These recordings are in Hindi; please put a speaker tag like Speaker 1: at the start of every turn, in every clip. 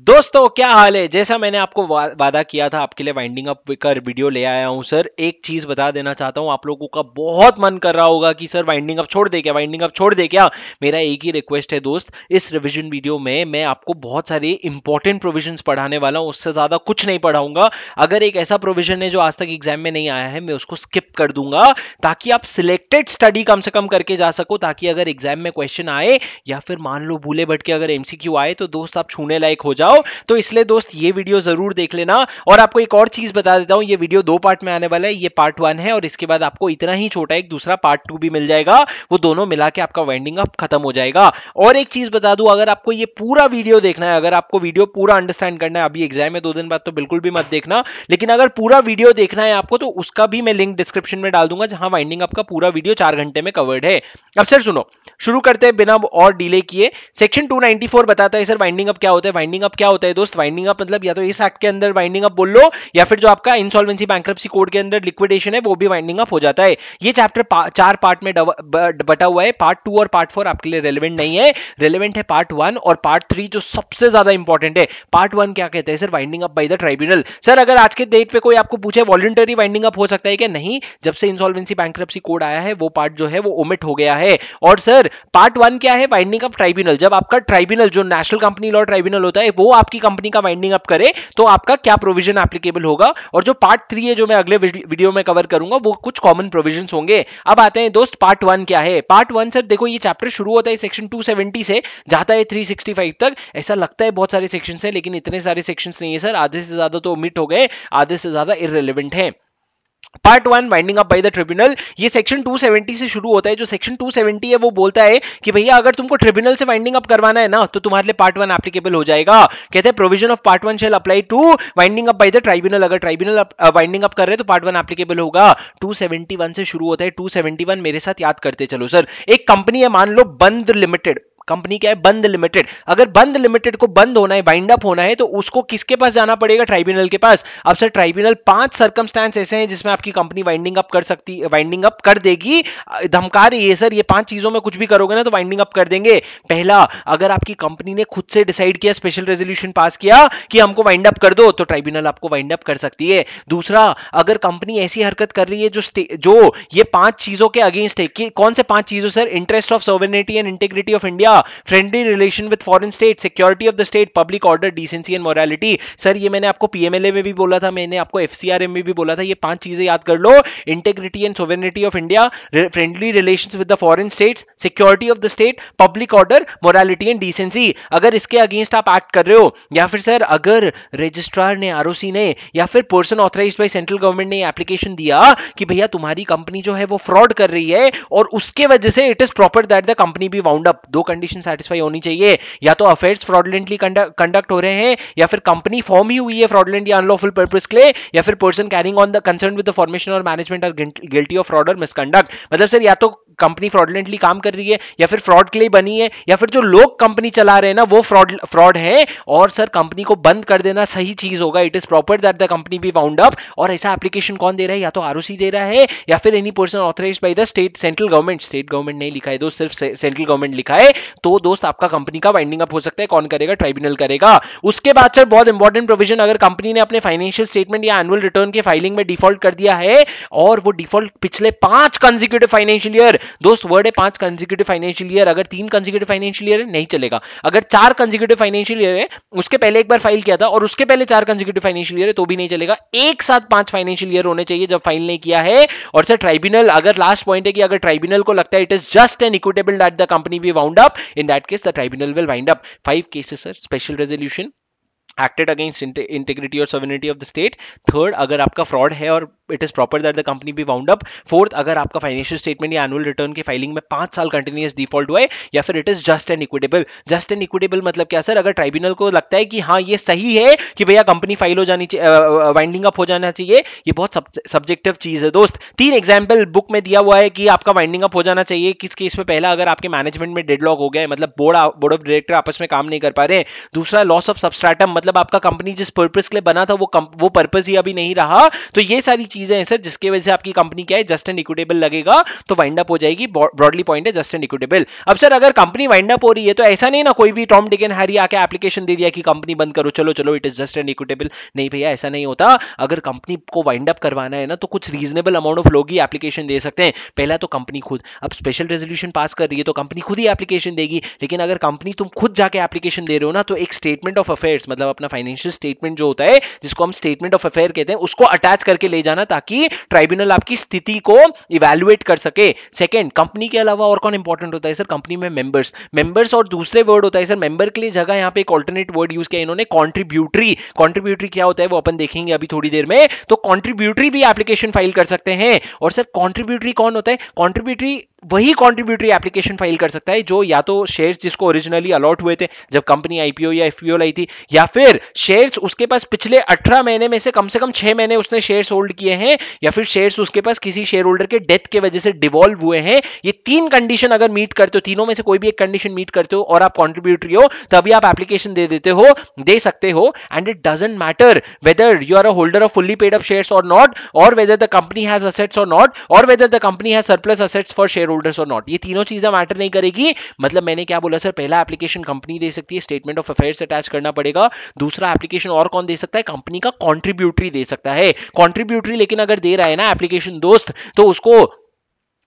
Speaker 1: दोस्तों, क्या हाल है? जैसा मैंने आपको वादा किया था, आपके लिए वाइंडिंग अप कर वीडियो ले आया हूँ सर एक चीज़ बता देना चाहता हूँ, आप लोगों का बहुत मन कर रहा होगा कि सर वाइंडिंग अप छोड़ दे क्या? वाइंडिंग अप छोड़ दे क्या? मेरा एक ही रिक्वेस्ट है, दोस्त. इस रिविजन वीडियो में मैं आपको बहुत सारे इंपॉर्टेंट प्रोविज़न पढ़ाने वाला हूँ, उससे ज़्यादा कुछ नहीं पढ़ाऊँगा. अगर एक ऐसा प्रोविज़न है जो आज तक एग्ज़ाम में नहीं आया है, मैं उसको स्किप कर दूँगा ताकि आप सिलेक्टेड स्टडी कम से कम करके जा सको, ताकि अगर एग्ज़ाम में क्वेश्चन आए या फिर मान लो भूले भटके अगर एमसीक्यू आए तो दोस्त आप छूने लायक हो जाओ। तो इसलिए दोस्त ये वीडियो ज़रूर देख लेना। और आपको एक और चीज़ बता देता हूँ, ये वीडियो दो पार्ट में आने वाला है, ये पार्ट वन है और इसके बाद आपको इतना ही छोटा एक दूसरा पार्ट टू भी मिल जाएगा। वो दोनों मिला के आपका वाइंडिंग अप खत्म हो जाएगा। और एक चीज़ बता दू, अगर आपको ये पूरा वीडियो देखना है, अगर आपको वीडियो पूरा अंडरस्टैंड करना है, अभी एग्ज़ाम है, दो दिन बाद तो बिल्कुल भी मत देखना। लेकिन अगर पूरा वीडियो देखना है आपको तो उसका भी मैं लिंक डिस्क्रिप्शन में डाल दूँगा जहाँ वाइंडिंग अप का पूरा वीडियो चार घंटे में कवर्ड है। अब सर सुनो शुरू करते हैं बिना और डिले किए। सेक्शन 294 बताता है सर वाइंडिंग अप क्या होता है? वाइंडिंग अप क्या होता है दोस्त? वाइंडिंग अप मतलब या तो इस एक्ट के अंदर वाइंडिंग अप बोल लो या फिर जो आपका इंसॉल्वेंसी बैंक्रप्सी कोड के अंदर लिक्विडेशन है वो भी वाइंडिंग अप हो जाता है। ये चैप्टर पा, चार पार्ट में बटा हुआ है। पार्ट टू और पार्ट फोर आपके लिए रेलिवेंट नहीं है। रेलिवेंट है पार्ट वन और पार्ट थ्री जो सबसे ज़्यादा इंपॉर्टेंट है। पार्ट वन क्या कहते हैं sir winding up by the tribunal sir अगर आज के डेट पे कोई आपको पूछे वॉलंटरी वाइंडिंग अप हो सकता है कि नहीं जब से इंसॉल्वेंसी बैंक्रप्सी कोड आया है, वो पार्ट जो है, वो ओमिट हो गया है। और सर पार्ट वन क्या है? वाइंडिंग अप ट्राइब्यूनल जब आपका ट्राइब्यूनल जो नेशनल कंपनी लॉ ट्राइब्यूनल होता है, वो आपकी कंपनी का वाइंडिंग अप करे तो आपका क्या प्रोविज़न एप्लीकेबल होगा? और जो पार्ट थ्री है, जो मैं अगले वीडियो में कवर करूँगा, वो कुछ कॉमन प्रोविज़न होंगे। अब आते हैं दोस्त पार्ट वन क्या है? पार्ट वन सर देखो, ये चैप्टर शुरू होता है सेक्शन 270 से, जाता है 365 तक। ऐसा लगता है बहुत सारे सेक्शन है, लेकिन इतने सारे सेक्शन नहीं है सर आधे से ज़्यादा तो ओमिट हो गए, आधे से ज़्यादा इरेलीवेंट है। Part one winding up by the tribunal ये सेक्शन 270 से शुरू होता है। जो सेक्शन 270 है, वो बोलता है कि भैया, अगर तुमको ट्रिब्यूनल से वाइंडिंग अप करवाना है ना तो तुम्हारे लिए पार्ट वन एप्लीकेबल हो जाएगा। कहते हैं provision of part one shall apply to winding up by the tribunal अगर ट्राइब्यूनल वाइंडिंग अप कर रहे तो पार्ट वन एप्लीकेबल होगा। 271 से शुरू होता है। 271 मेरे साथ याद करते चलो सर एक कंपनी है, मान लो, बंद लिमिटेड कंपनी क्या है? बंद लिमिटेड। अगर बंद लिमिटेड को बंद होना है बाइंड अप होना है तो उसको किसके पास जाना पड़ेगा? ट्राइब्यूनल के पास। अब सर ट्राइब्यूनल पाँच सर्कमस्टांस ऐसे हैं जिसमें आपकी कंपनी वाइंडिंग अप कर सकती वाइंडिंग अप कर देगी। धमका रही है सर ये पाँच चीज़ों में कुछ भी करोगे ना तो वाइंडिंग अप कर देंगे। पहला, अगर आपकी कंपनी ने खुद से डिसाइड किया स्पेशल रेजोल्यूशन पास किया कि हमको वाइंड अप कर दो तो ट्राइब्यूनल आपको वाइंड अप कर सकती है। दूसरा, अगर कंपनी ऐसी हरकत कर रही है जो जो ये पाँच चीज़ों के अगेंस्ट है, कि कौन से पाँच चीज़ों sir interest of sovereignty and integrity of India friendly relation with foreign state security of the state public order decency and morality sir ये मैंने आपको पीएमएलए में भी बोला था, मैंने आपको एफसीआरएम में भी बोला था, ये पाँच चीज़ें याद कर लो। Integrity and sovereignty of India friendly relation with the foreign states security of the state public order morality and decency अगर इसके अगेंस्ट आप एक्ट कर रहे हो, या फिर सर अगर रजिस्ट्रार ने आरओसी ने, या फिर person authorise by central government ने एप्लीकेशन दिया कि भैया तुम्हारी कंपनी जो है वो फ्रॉड कर रही है और उसके वजह से it is proper that the company be wound up दो कंडीशन सेटिस्फाई होनी चाहिए। या तो अफेयर्स फ्रॉडलेंटली कंडक्ट हो रहे हैं, या फिर कंपनी फॉर्म ही हुई है फ्रॉडलेंट या अनलॉफुल पर्पज के लिए, या फिर person carrying on the concern with the formation और management are guilty of fraud और मिसकंडक्ट मतलब सर या तो कंपनी फ्रॉडलेंटली काम कर रही है, या फिर फ्रॉड के लिए बनी है, या फिर जो लोग कंपनी चला रहे हैं ना, वो फ्रॉड फ्रॉड है, और सर कंपनी को बंद कर देना सही चीज़ होगा। It is proper that the company be wound up और ऐसा एप्लीकेशन कौन दे रहा है? या तो आरओसी दे रहा है, या फिर any person authorise by the state central government state government नहीं लिखा है, दोस्त, सिर्फ़ सेंट्रल गवर्नमेंट लिखा है तो दोस्त आपका कंपनी का वाइंडिंग अप हो सकता है, कौन करेगा? ट्राइब्यूनल करेगा। उसके बाद सर बहुत इंपॉर्टेंट प्रोविज़न अगर कंपनी ने अपने फाइनेंशियल स्टेटमेंट या एनुअल रिटर्न के फाइलिंग में डिफ़ॉल्ट कर दिया है, और वो डिफ़ॉल्ट पिछले पाँच कंजिक्यूटिव फाइनेंशियल ईयर दोस्त वर्ड है, पाँच कंजिक्यूटिव फाइनेंशियल ईयर अगर तीन कंजिक्यूटिव फाइनेंशियल ईयर नहीं चलेगा। अगर चार कंजिक्यूटिव फाइनेंशियल ईयर है, उसके पहले एक बार फ़ाइल किया था, और उसके पहले चार कंजिक्यूटिव फाइनेंशियल ईयर है तो भी नहीं चलेगा। एक साथ पाँच फाइनेंशियल ईयर होने चाहिए जब फ़ाइल नहीं किया है, और सर ट्राइब्यूनल अगर लास्ट पॉइंट है कि अगर ट्राइब्यूनल को लगता है it is just and equitable that the company be wound up in that case the tribunal will wind up five cases sir special resolution acted against integrity और sovereignty of the state third अगर आपका फ्रॉड है और it is proper that the company be wound up fourth अगर आपका फाइनेंशियल स्टेटमेंट या एनुअल रिटर्न की फाइलिंग में पाँच साल कंटिन्यूस डिफ़ॉल्ट हुआ है, या फिर it is just and equitable just and equitable मतलब क्या सर अगर ट्राइब्यूनल को लगता है कि हाँ ये सही है कि भैया कंपनी फ़ाइल हो जानी चाहिए वाइंडिंग अप हो जाना चाहिए, ये बहुत सब्जेक्टिव चीज़ है दोस्त. तीन एग्ज़ाम्पल बुक में दिया हुआ है कि आपका वाइंडिंग अप हो जाना चाहिए, किस केस में पहला अगर आपके मैनेजमेंट में डेडलॉक हो गया है मतलब बोर्ड बोर्ड ऑफ़ डायरेक्टर आपस में काम नहीं कर पा रहे हैं. दूसरा लॉस ऑफ़ सबस्ट्राटम मतलब आपका कंपनी जिस पर्पज के लिए बना था, वो वो पर्पज ही अभी नहीं रहा। तो ये सारी चीज़ें हैं सर जिसकी वजह से आपकी कंपनी क्या है जस्ट एंड इक्विटेबल लगेगा तो वाइंड अप हो जाएगी। ब्रॉडली पॉइंट है जस्ट एंड इक्विटेबल अब सर अगर कंपनी वाइंड अप हो रही है तो ऐसा नहीं ना, कोई भी टॉम डिकन हैरी आके एप्लीकेशन दे दिया कि कंपनी बंद करो, चलो चलो it is just and equitable नहीं भैया, ऐसा नहीं होता। अगर कंपनी को वाइंड अप करवाना है ना तो कुछ रीजनेबल अमाउंट ऑफ़ लोग ही एप्लीकेशन दे सकते हैं। पहला तो कंपनी खुद। अब स्पेशल रेजोल्यूशन पास कर रही है तो कंपनी खुद ही एप्लीकेशन देगी। लेकिन अगर कंपनी तुम खुद जाके एप्लीकेशन दे रहे हो ना तो एक स्टेटमेंट ऑफ़ अफेयर्स मतलब अपना फाइनेंशियल स्टेटमेंट जो होता है, जिसको हम स्टेटमेंट ऑफ़ अफेयर कहते हैं, उसको अटैच करके ले जाना ताकि ट्राइब्यूनल आपकी स्थिति को इवेल्युएट कर सके। सेकंड कंपनी के अलावा और कौन इंपॉर्टेंट होता है सर कंपनी में मेंबर्स मेंबर्स और दूसरे वर्ड होता है सर मेंबर के लिए जगह यहाँ पे एक ऑल्टरनेट वर्ड यूज़ किया इन्होंने कॉन्ट्रीब्यूटरी कॉन्ट्रीब्यूटरी क्या होता है वो अपन देखेंगे अभी थोड़ी देर में। तो कॉन्ट्रीब्यूटरी भी एप्लीकेशन फ़ाइल कर सकते हैं। और सर कॉन्ट्रीब्यूटरी कौन होता है? कॉन्ट्रीब्यूटरी वही कॉन्ट्रीब्यूटरी एप्लीकेशन फ़ाइल कर सकता है, जो या तो शेयर्स जिसको ओरिजिनली अलॉट हुए थे, जब कंपनी आईपीओ या एफपीओ लाई थी, या फिर शेयर्स उसके पास पिछले 18 महीने में से कम से कम 6 महीने उसने शेयर्स होल्ड किए हैं, या फिर शेयर्स उसके पास किसी शेयर होल्डर के डेथ के वजह से डिवॉल्व हुए हैं, ये तीन कंडीशन अगर मीट करते हो, तीनों में से कोई भी एक कंडीशन मीट करते हो और आप कॉन्ट्रीब्यूटरी हो, तभी आप एप्लीकेशन दे देते हो, दे सकते हो and it doesn't matter whether you are a holder of fully paid up shares और नॉट और whether the company has assets और नॉट और whether the company has surplus assets for shareholders और नॉट ये तीनों चीज़ें मैटर नहीं करेगी। मतलब मैंने क्या बोला, सर, पहला एप्लीकेशन कंपनी दे सकती है स्टेटमेंट ऑफ़ अफेयर्स अटैच करना पड़ेगा। दूसरा एप्लीकेशन और कौन दे सकता है? कंपनी का कॉन्ट्रीब्यूटरी दे सकता है। कॉन्ट्रीब्यूटरी लेकिन अगर दे रहा है ना एप्लीकेशन दोस्त तो उसको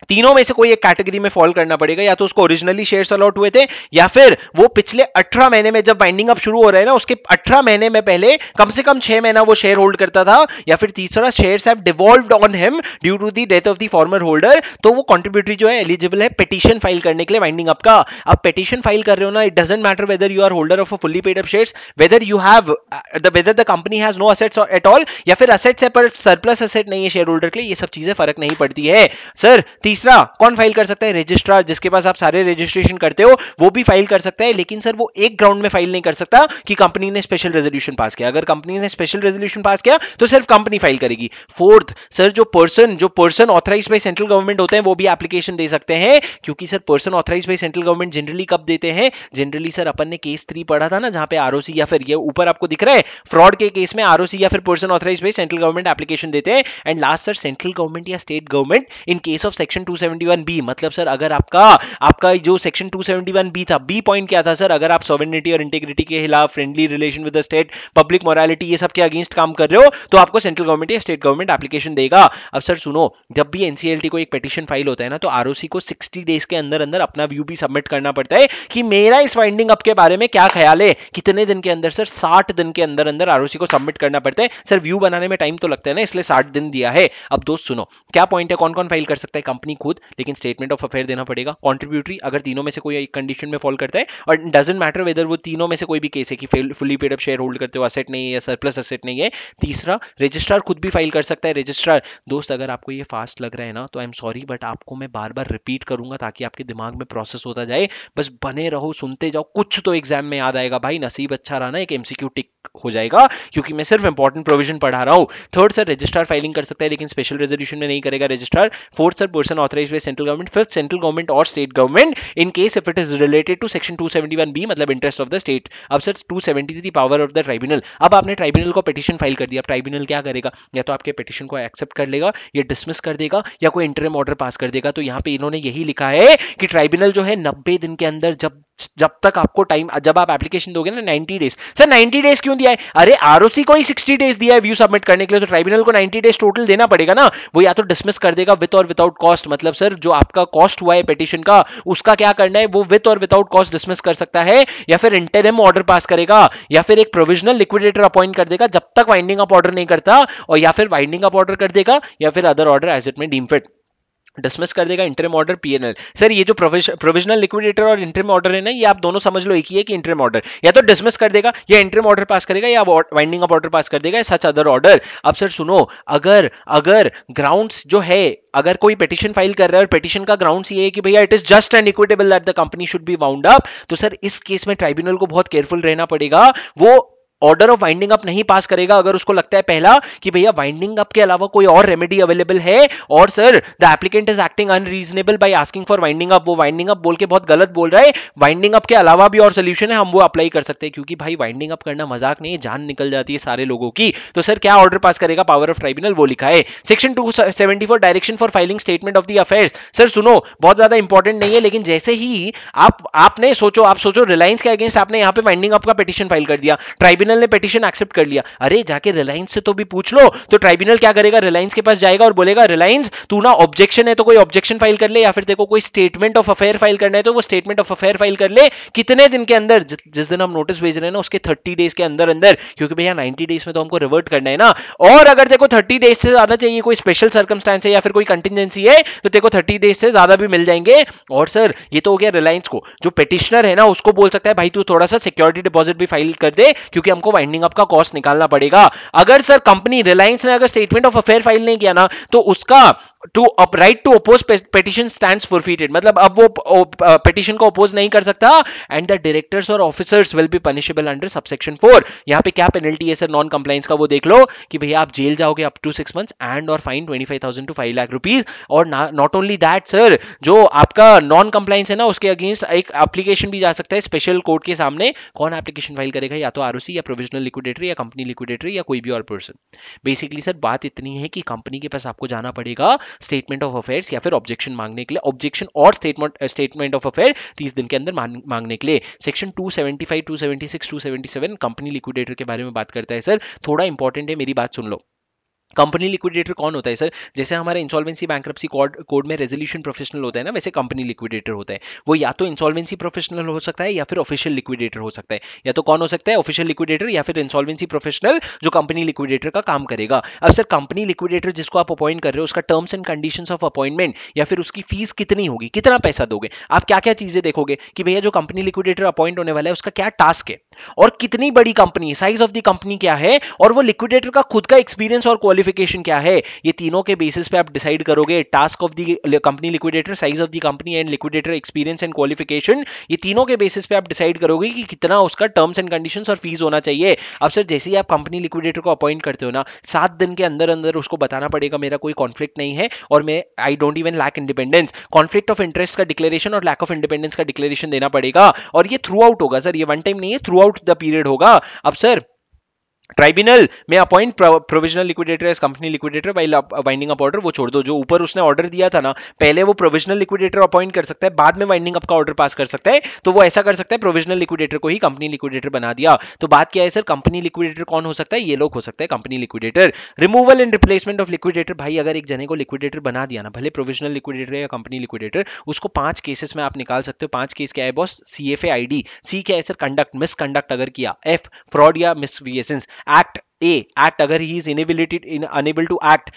Speaker 1: तीनों में से कोई एक कैटेगरी में फॉल करना पड़ेगा, या तो उसको ओरिजिनली शेयर्स अलॉट हुए थे, या फिर वो पिछले 18 महीने में जब बाइंडिंग अप शुरू हो रहे हैं ना, उसके 18 महीने में पहले कम से कम 6 महीना वो शेयर होल्ड करता था, या फिर तीसरा shares have devolved on him due to the death of the former holder तो वो कॉन्ट्रीब्यूटरी जो है एलिजिबल है पिटिशन फ़ाइल करने के लिए बाइंडिंग अप का। अब पिटिशन फ़ाइल कर रहे हो ना it doesn't matter whether you are holder of a fully paid up shares whether you have the whether the company has no assets at all या फिर असेट्स है पर सरप्लस असेट नहीं है शेयर होल्डर के लिए, ये सब चीज़ें फ़र्क नहीं पड़ती है। सर तीसरा, कौन फ़ाइल कर सकता है? रजिस्ट्रार जिसके पास आप सारे रजिस्ट्रेशन करते हो, वो भी फ़ाइल कर सकता है, लेकिन सर वो एक ग्राउंड में फ़ाइल नहीं कर सकता कि कंपनी ने स्पेशल रेजोल्यूशन पास किया। अगर कंपनी ने स्पेशल रेजोल्यूशन पास किया तो सिर्फ़ कंपनी फ़ाइल करेगी। फोर्थ सर जो पर्सन जो person authorise by central government होते हैं, वो भी एप्लीकेशन दे सकते हैं, क्योंकि sir person authorise by central government generally कब देते हैं? जनरली सर अपन ने केस थ्री पढ़ा था ना, जहाँ पे आरओसी या फिर ये ऊपर आपको दिख रहा है फ्रॉड के केस में आरओसी या फिर person authorise by central government application देते हैं and last sir central government या state government in case of section 271 B मतलब सर अगर आपका आपका जो सेक्शन 271 बी था बी पॉइंट क्या था सर? अगर आप सॉवर्निटी और इंटीग्रिटी के खिलाफ friendly relation with the state public morality ये सब के अगेंस्ट काम कर रहे हो तो आपको सेंट्रल गवर्नमेंट या स्टेट गवर्नमेंट एप्लीकेशन देगा। अब सर सुनो, जब भी एनसीएलटी को एक पिटिशन फ़ाइल होता है ना तो आरओसी को 60 डेज़ के अंदर अंदर अपना व्यू भी सबमिट करना पड़ता है कि मेरा इस वाइंडिंग अप के बारे में क्या ख्याल है। कितने दिन के अंदर सर? 60 दिन के अंदर अंदर आरओसी को सबमिट करना पड़ता है। सर व्यू बनाने में टाइम तो लगता है ना, इसलिए 60 दिन दिया है। अब दोस्त सुनो, क्या पॉइंट है? कौन कौन फ़ाइल कर सकता है? कंपनी खुद, लेकिन स्टेटमेंट ऑफ़ अफेयर देना पड़ेगा। कॉन्ट्रीब्यूटरी अगर तीनों में से कोई एक कंडीशन में फॉल करता है, और डजेंट मैटर वेदर वो तीनों में से कोई भी केस है कि fully paid up share hold करते हो असेट नहीं है सरप्लस असेट नहीं है। तीसरा रजिस्ट्रार खुद भी फ़ाइल कर सकता है। रजिस्ट्रार दोस्त, अगर आपको ये फास्ट लग रहा है ना तो आई एम सॉरी बट आपको मैं बार बार रिपीट करूँगा ताकि आपके दिमाग में प्रोसेस होता जाए। बस बने रहो, सुनते जाओ, कुछ तो एग्ज़ाम में याद आएगा। भाई, नसीब अच्छा रहा ना, एक एमसीक्यू टिक हो जाएगा, क्योंकि मैं सिर्फ़ इंपॉर्टेंट प्रोविज़न पढ़ा रहा हूँ। थर्ड सर रजिस्ट्रार फाइलिंग कर सकता है, लेकिन स्पेशल रेजोल्यूशन में नहीं करेगा registrar fourth sir person authorise authorized central government fifth central government और state government in case if it is related to section 271 B मतलब इंटरेस्ट ऑफ़ द स्टेट अब सर 270 थी पावर ऑफ़ द ट्राइब्यूनल अब आपने ट्राइब्यूनल को पिटिशन फ़ाइल कर दिया अब ट्राइब्यूनल क्या करेगा या तो आपके पिटिशन को एक्सेप्ट कर लेगा या डिसमिस कर देगा या कोई इंटरम ऑर्डर पास कर देगा तो यहाँ पे इन्होंने यही लिखा है कि ट्राइब्यूनल जो है नब्बे दिन के अंदर जब जब तक आपको टाइम जब आप एप्लीकेशन दोगे ना 90 डेज़ सर 90 डेज़ क्यों दिया है? अरे आरओसी को ही 60 डेज़ दिया है व्यू सबमिट करने के लिए तो ट्राइब्यूनल को 90 डेज़ टोटल देना पड़ेगा ना। वो या तो डिसमिस कर देगा विथ और विदाउट कॉस्ट मतलब सर, जो आपका कॉस्ट हुआ है पिटिशन का, उसका क्या करना है? वो विथ और विदाउट कॉस्ट डिसमिस कर सकता है, या फिर इंटरम ऑर्डर पास करेगा, या फिर एक प्रोविजनल लिक्विडेटर अपॉइंट कर देगा, जब तक वाइंडिंग अप ऑर्डर नहीं करता, और या फिर वाइंडिंग अप ऑर्डर कर देगा, या फिर अदर ऑर्डर एज इट में डीम फिट डिसमिस कर देगा इंटरम ऑर्डर पीएनएल सर ये जो प्रोविजनल लिक्विडेटर और इंटरम ऑर्डर है ना, ये आप दोनों समझ लो एक ही है कि इंटरम ऑर्डर या तो डिसमिस कर देगा, या इंटरम ऑर्डर पास करेगा, या वाइंडिंग अप ऑर्डर पास कर देगा सच अदर ऑर्डर अब सर सुनो, अगर अगर ग्राउंड्स जो है, अगर कोई पिटिशन फ़ाइल कर रहा है और पिटिशन का ग्राउंड्स ये है कि भैया it is just and equitable that the company should be wound up तो सर इस केस में ट्राइब्यूनल को बहुत केयरफुल रहना पड़ेगा। वो ऑर्डर ऑफ़ वाइंडिंग अप नहीं पास करेगा, अगर उसको लगता है पहला कि भैया वाइंडिंग अप के अलावा कोई और रेमेडी अवेलेबल है, और sir the applicant is acting unreasonable by asking for winding up वो वाइंडिंग अप बोल के बहुत गलत बोल रहा है वाइंडिंग अप के अलावा भी और सोल्यूशन है, हम वो अप्लाई कर सकते हैं, क्योंकि भाई वाइंडिंग अप करना मज़ाक नहीं जान निकल जाती है सारे लोगों की। तो सर क्या ऑर्डर पास करेगा पावर ऑफ़ ट्राइब्यूनल वो लिखा है। Section two direction for filing statement of the affairs sir सुनो, बहुत ज़्यादा इंपॉर्टेंट नहीं है, लेकिन जैसे ही आप, आपने, सोचो, आप सोचो रिलायंस के अगेंस्ट आपने यहाँ पे वाइंडिंग अप का पिटिशन फ़ाइल कर दिया। ट्राइब्यूनल ने पिटिशन एक्सेप्ट कर लिया। अरे, जाके रिलायंस से तो भी पूछ लो। तो ट्राइब्यूनल क्या करेगा? रिलायंस के पास जाएगा और बोलेगा रिलायंस तू ना ऑब्जेक्शन है तो कोई ऑब्जेक्शन फ़ाइल कर ले या फिर देखो कोई स्टेटमेंट ऑफ़ अफेयर फ़ाइल करना है तो वो स्टेटमेंट ऑफ़ अफेयर फ़ाइल कर ले। कितने दिन के अंदर, जिस दिन हम नोटिस भेज रहे हैं ना, उसके थर्टी डेज़ के अंदर अंदर। क्योंकि भैया नाइनटी डेज़ में तो हमको रिवर्ट करना है ना। और अगर देखो थर्टी डेज़ से ज़्यादा चाहिए, कोई स्पेशल सर्कमस्टांस है या फिर कोई कंटिजेंसी है तो देखो थर्टी डेज़ से ज़्यादा भी मिल जाएँगे। और सर ये तो हो गया रिलायंस को। जो पेटिशनर है ना, उसको बोल सकता है, भाई, तू थोड़ा सा सिक्योरिटी डिपॉजिट भी फ़ाइल कर दे, क्योंकि हमको वाइंडिंग अप का कॉस्ट निकालना पड़ेगा। अगर सर कंपनी रिलायंस ने अगर स्टेटमेंट ऑफ़ अफेयर फ़ाइल नहीं किया ना तो उसका to right to oppose petition stand forfeited मतलब अब वो पेटिशन को अपोज नहीं कर सकता एंड द डायरेक्टर्स और officers will be punishable under subsection four यहाँ पे क्या पेनल्टी है सर नॉन कंप्लाइंस का वो देख लो कि भैया आप जेल जाओगे up to six months and और fine twenty five thousand to five lakh rupees और नॉट ओनली दैट सर जो आपका नॉन कंप्लाइंस है ना, उसके अगेंस्ट एक एप्लीकेशन भी जा सकता है स्पेशल कोर्ट के सामने। कौन एप्लीकेशन फ़ाइल करेगा? या तो आर या प्रोविजनल लिक्विडेटरी या कंपनी लिक्विडेटरी या कोई भी और पर्सन बेसिकली सर बात इतनी है कि कंपनी के पास आपको जाना पड़ेगा स्टेटमेंट ऑफ़ अफेयर या फिर ऑब्जेक्शन मांगने के लिए ऑब्जेक्शन और स्टेटमेंट स्टेटमेंट ऑफ़ अफेयर तीस दिन के अंदर मांगने के लिए। सेक्शन 275 276 277 कंपनी लिक्विडेटर के बारे में बात करता है सर थोड़ा इंपॉर्टेंट है, मेरी बात सुन लो। कंपनी लिक्विडेटर कौन होता है, सर? जैसे हमारे इंसॉल्वेंसी बैंक्रप्सी कोड कोड में रेजोल्यूशन प्रोफेशनल होता है ना, वैसे कंपनी लिक्विडेटर होता है। वो या तो इंसॉल्वेंसी प्रोफेशनल हो सकता है या फिर ऑफिशियल लिक्विडेटर हो सकता है। या तो कौन हो सकता है ऑफिशियल लिक्विडेटर या फिर इंसॉल्वेंसी प्रोफेशनल जो कंपनी लिक्विडेटर का काम करेगा। अब सर कंपनी लिक्विडेटर जिसको आप अपॉइंट कर रहे हो, उसका terms and condition of appointment या फिर उसकी फ़ीस कितनी होगी, कितना पैसा दोगे? आप क्या क्या चीज़ें देखोगे कि भैया जो कंपनी लिक्विडेटर अपॉइंट होने वाला है, उसका क्या टास्क है? और कितनी बड़ी company size of the company क्या है? और वो लिक्विडेटर का खुद का एक्सपीरियंस और क्वालिफिकेशन क्या है? ये तीनों के बेसिस पे आप डिसाइड करोगे task of the company liquidator size of the company and liquidator experience and qualification ये तीनों के बेसिस पे आप डिसाइड करोगे कि कितना उसका टर्म्स एंड कंडीशन और फ़ीस होना चाहिए। अब सर जैसे ही आप कंपनी लिक्विडेटर को अपॉइंट करते हो ना, सात दिन के अंदर अंदर उसको बताना पड़ेगा, मेरा कोई कॉन्फ्लिक्ट नहीं है और मैं I don't even lack independence conflict of interest का डिक्लेरेशन और लैक ऑफ़ इंडिपेंडेंस का डिक्लेरेशन देना पड़ेगा। और ये थ्रू आउट होगा सर ये वन टाइम नहीं है थ्रू आउट द पीरियड होगा। अब सर ट्राइब्यूनल में appoint provisional liquidator as company liquidator by winding up order वो छोड़ दो। जो ऊपर उसने ऑर्डर दिया था ना, पहले वो प्रोविजनल लिक्विडेटर अपॉइंट कर सकता है, बाद में वाइंडिंग अप का ऑर्डर पास कर सकता है तो वो ऐसा कर सकता है प्रोविजनल लिक्विडेटर को ही कंपनी लिक्विडेटर बना दिया। तो बात क्या है सर कंपनी लिक्विडेटर कौन हो सकता है? ये लोग हो सकता है company liquidator removal and replacement of liquidator भाई अगर एक जने को लिक्विडेटर बना दिया ना, भले प्रोविजनल लिक्विडेटर या कंपनी लिक्विडेटर उसको पाँच केसेस में आप निकाल सकते हो। पाँच केस क्या है boss C F A I D C क्या है सर कंडक्ट मिसकंडक्ट अगर किया एफ़ फ्रॉड या मिस एक्ट ए एक्ट अगर he is inability unable to act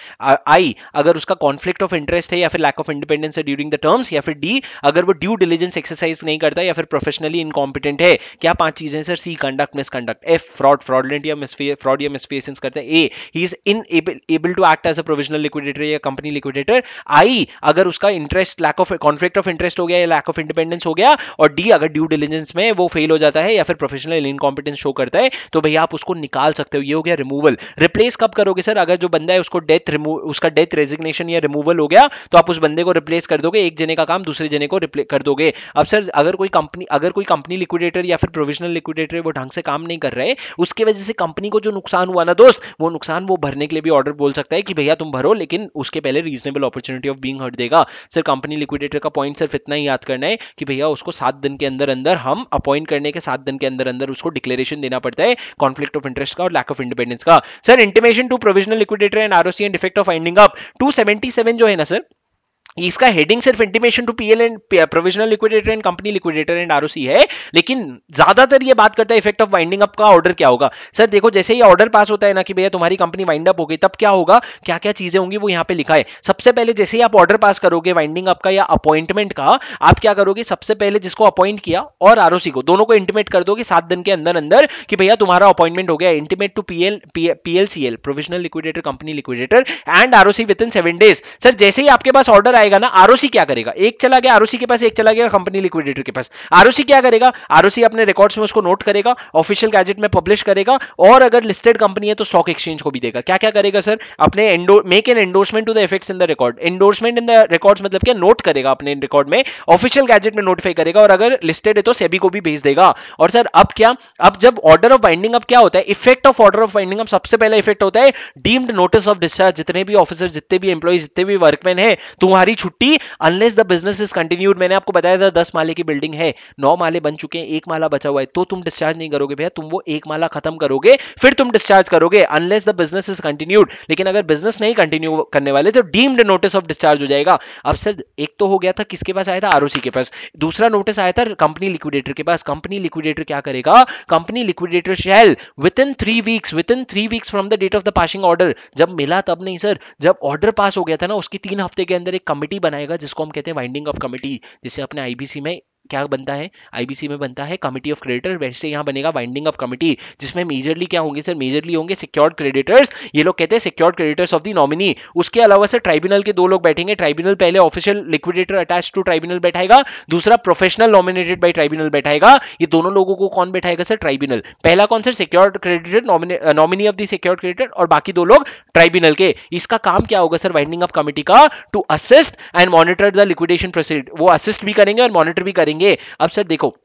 Speaker 1: I अगर उसका कॉन्फ्लिक्ट ऑफ़ इंटरेस्ट है या फिर लैक ऑफ़ इंडिपेंडेंस है ड्यूरिंग द टर्म्स या फिर डी अगर वो ड्यू डिलीजेंस एक्सरसाइज नहीं करता या फिर प्रोफेशनली इनकॉम्पिटेंट है, क्या पाँच चीज़ें sir C conduct misconduct F fraud fraudulent या फ्रॉड या मिसफेसेंस करता है A he is unable to act as a provisional liquidator या कंपनी लिक्विडेटर आई अगर उसका interest lack of conflict of interest हो गया या लैक ऑफ़ इंडिपेंडेंस हो गया, और डी अगर ड्यू डिलीजेंस में वो फेल हो जाता है या फिर प्रोफेशनल इनकॉम्पिटेंस शो करता है तो भैया आप उसको निकाल सकते हो, ये हो गया रिमूवल रिप्लेस कब करोगे सर? अगर जो बंदा है, उसको डेथ उसका डेथ रेजिग्नेशन या रिमूवल हो गया तो आप उस बंदे को रिप्लेस कर दोगे, एक जने का काम दूसरे जने को कर दोगे। अब सर, अगर कोई कंपनी अगर कोई कंपनी लिक्विडेटर या फिर प्रोविजनल लिक्विडेटर वो ढंग से काम नहीं कर रहे, उसकी वजह से कंपनी को जो नुकसान हुआ ना दोस्त, वो नुकसान वो भरने के लिए भी ऑर्डर बोल सकता है कि भैया तुम भरो, लेकिन उसके पहले रीजनेबल अपॉर्चुनिटी ऑफ़ बींग हट देगा। सर कंपनी लिक्विडेटर का पॉइंट सिर्फ़ इतना ही याद करना है कि भैया उसको सात दिन के अंदर अंदर हम अपॉइंट करने के सात दिन के अंदर अंदर उसको डिक्लेरेशन देना पड़ता है कॉन्फ्लिक्ट ऑफ़ इंटरेस्ट का और लैक ऑफ़ इंडिपेंडेंस का। Sir intimation to provisional liquidator and ROC and effect of winding up 277 जो है ना सर इसका हेडिंग सिर्फ़ intimation to PL and provisional liquidator and company liquidator and ROC है, लेकिन ज़्यादातर ये बात करता है इफ़ेक्ट ऑफ़ वाइंडिंग अप का ऑर्डर क्या होगा? सर देखो, जैसे ही ऑर्डर पास होता है ना कि भैया तुम्हारी कंपनी वाइंड अप हो गई, तब क्या होगा? क्या क्या चीज़ें होंगी वो यहाँ पे लिखा है। सबसे पहले जैसे ही आप ऑर्डर पास करोगे वाइंडिंग अप का या अपॉइंटमेंट का, आप क्या करोगे? सबसे पहले जिसको अपॉइंट किया और आरओसी को, दोनों को इंटीमेट कर दोगे सात दिन के अंदर अंदर कि भैया तुम्हारा अपॉइंटमेंट हो गया। Intimate to PL PLCL provisional liquidator company liquidator and ROC within seven days sir जैसे ही आपके पास ऑर्डर आएगा जाएगा ना, आरओसी क्या करेगा? एक चला गया आरओसी के पास, एक चला गया कंपनी लिक्विडेटर के पास। आरओसी क्या करेगा? आरओसी अपने रिकॉर्ड्स में उसको नोट करेगा ऑफिशियल गैजेट में पब्लिश करेगा, और अगर लिस्टेड कंपनी है तो स्टॉक एक्सचेंज को भी देगा। क्या क्या करेगा सर अपने make an endorsement to the effects in the record endorsement in the records मतलब क्या? नोट करेगा अपने रिकॉर्ड में ऑफिशियल गैजेट में नोटिफाई करेगा, और अगर लिस्टेड है तो सेबी को भी भेज देगा। और सर अब क्या? अब जब ऑर्डर ऑफ़ बाइंडिंग अब क्या होता है? Effect of order of winding अब सबसे पहले इफ़ेक्ट होता है डीम्ड नोटिस ऑफ़ डिस्चार्ज जितने भी ऑफिसर जितने भी एम्प्लॉय जितने भी वर्कमैन है, तुम्हारी छुट्टी unless the business is continued मैंने आपको बताया था दस माले की बिल्डिंग है, नौ माले बन चुके हैं, एक माला बचा हुआ है तो तुम डिस्चार्ज नहीं करोगे भैया, तुम वो एक माला खत्म करोगे, फिर तुम डिस्चार्ज करोगे unless the business is continued लेकिन अगर बिज़नेस नहीं कंटिन्यू करने वाले तो डीम्ड नोटिस ऑफ़ डिस्चार्ज हो जाएगा। अब सर एक तो हो गया था, किसके पास आया था? आरओसी के पास। दूसरा नोटिस आया था कंपनी लिक्विडेटर के पास। कंपनी लिक्विडेटर क्या करेगा? Company liquidator shall within three weeks within three weeks from the date of the passing order जब मिला तब नहीं सर जब ऑर्डर पास हो गया था ना, उसके तीन हफ़्ते के अंदर एक कमिटी बनाएगा जिसको हम कहते हैं वाइंडिंग ऑफ़ कमिटी जिसे अपने आईबीसी में क्या बनता है? आईबीसी में बनता है कमिटी ऑफ़ क्रेडिटर वैसे यहाँ बनेगा वाइंडिंग ऑफ़ कमिटी जिसमें मेजरली क्या होंगे सर मेजरली होंगे सिक्योर्ड क्रेडिटर्स ये लोग कहते हैं secured creditors of the nominee उसके अलावा सर ट्राइब्यूनल के दो लोग बैठेंगे. ट्राइब्यूनल पहले official liquidator attach to tribunal बैठाएगा. दूसरा प्रोफेशनल नॉमिनेटेड बाई ट्राइब्यूनल बैठाएगा. ये दोनों लोगों को कौन बैठाएगा सर ट्राइब्यूनल पहला कौन sir secured creditor nominee of the secured creditor और बाकी दो लोग ट्राइब्यूनल के. इसका काम क्या होगा सर वाइंडिंग ऑफ़ कमिटी का to assist and monitor the liquidation proceed वो असिस्ट भी करेंगे और मॉनिटर भी करेंगे. अब सर देखो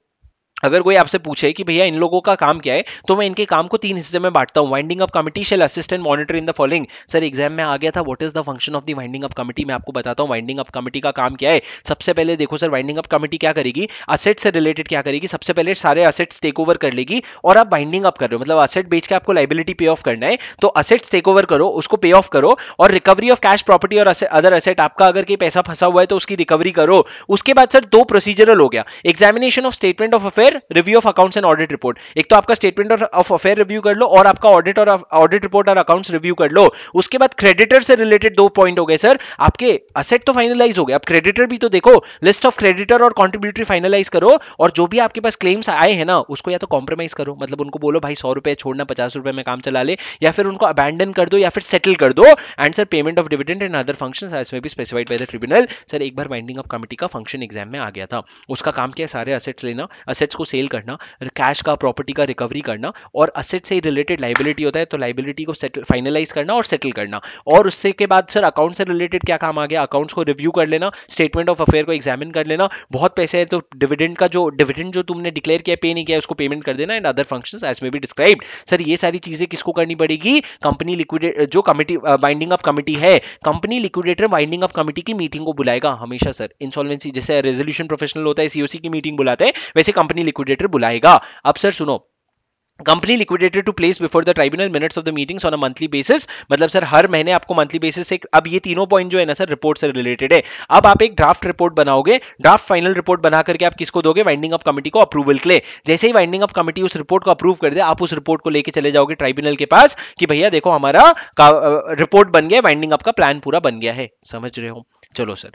Speaker 1: अगर कोई आपसे पूछे कि भैया इन लोगों का काम क्या है तो मैं इनके काम को तीन हिस्से में बांटता हूँ। Winding up committee shall assistant monitor in the following sir exam में आ गया था what is the function of the winding up committee मैं आपको बताता हूँ वाइंडिंग अप कमिटी का काम क्या है। सबसे पहले देखो सर वाइंडिंग अप कमिटी क्या करेगी? असेट से रिलेटेड क्या करेगी? सबसे पहले सारे असेट्स टेक ओवर कर लेगी और आप बाइंडिंग अप कर रहे हो। मतलब असेट बेच के आपको लाइबिलिटी पे ऑफ़ करना है तो असेट्स टेक ओवर करो, उसको पे ऑफ़ करो और रिकवरी ऑफ़ कैश प्रॉपर्टी और अदर असेट आपका अगर कोई पैसा फंसा हुआ है तो उसकी रिकवरी करो। उसके बाद सर दो प्रोसीजरल हो गया। Examination of statement of affair review of accounts and audit report एक तो आपका स्टेटमेंट ऑफ़ अफेयर रिव्यू कर लो और आपका ऑडिट और ऑडिट रिपोर्ट और अकाउंट्स रिव्यू कर लो। उसके बाद क्रेडिटर से रिलेटेड दो पॉइंट हो गए सर आपके असेट तो फाइनलाइज हो गए। अब क्रेडिटर भी तो देखो लिस्ट ऑफ़ क्रेडिटर और कॉन्ट्रीब्यूटरी फाइनलाइज करो और जो भी आपके पास क्लेम्स आए हैं ना, उसको या तो कॉम्प्रोमाइज करो। मतलब उनको बोलो, भाई, सौ रुपए छोड़ना, पचास रुपए में काम चला ले। या फिर उनको अबैंडन कर दो या फिर सेटल कर दो। And sir payment of dividend and other function भी specified by the tribunal sir एक बार बाइंडिंग ऑफ़ कमिटी का फ़ंक्शन एग्ज़ाम में आ गया था। उसका काम क्या सारे असेट्स लेना। असेट्स को सेल करना कैश का प्रॉपर्टी का रिकवरी करना और असेट से रिलेटेड लाइबिलिटी होता है तो लाइबिलिटी को सेटल फाइनलाइज करना और सेटल करना। और उससे के बाद सर अकाउंट से रिलेटेड क्या काम आ गया? अकाउंट्स को रिव्यू कर लेना स्टेटमेंट ऑफ़ अफेयर को एग्जामिन कर लेना। बहुत पैसे है तो डिविडेंड का जो डिविडेंड जो तुमने डिक्लेयर किया पे नहीं किया, उसको पेमेंट कर देना एंड अदर फ़ंक्शन एज में भी डिस्क्राइब सर ये सारी चीज़ें किसको करनी पड़ेगी? कंपनी लिक्विडेट जो कमिटी बाइंडिंग ऑफ़ कमिटी है company liquidator winding of committee की मीटिंग को बुलाएगा हमेशा सर इंसॉल्वेंसी जैसे रेजोल्यूशन प्रोफेशनल होता है सीओसी की मीटिंग बुलाते हैं, वैसे कंपनी लिक्विडेटर बुलाएगा। अब सर सुनो company liquidated to place before the tribunal minutes of the meetings on a monthly basis मतलब सर हर महीने आपको मंथली बेसिस से, अब ये तीनों पॉइंट जो है ना सर रिपोर्ट से रिलेटेड है। अब आप एक ड्राफ्ट रिपोर्ट बनाओगे ड्राफ्ट फाइनल रिपोर्ट बना करके आप किसको दोगे? वाइंडिंग ऑफ़ कमिटी को अप्रूवल के लिए। जैसे ही वाइंडिंग ऑफ़ कमिटी उस रिपोर्ट को अप्रूव कर दे, आप उस रिपोर्ट को लेकर चले जाओगे ट्राइब्यूनल के पास कि भैया देखो हमारा रिपोर्ट बन गया वाइंडिंग ऑफ़ का प्लान पूरा बन गया है। समझ रहे हो? चलो sir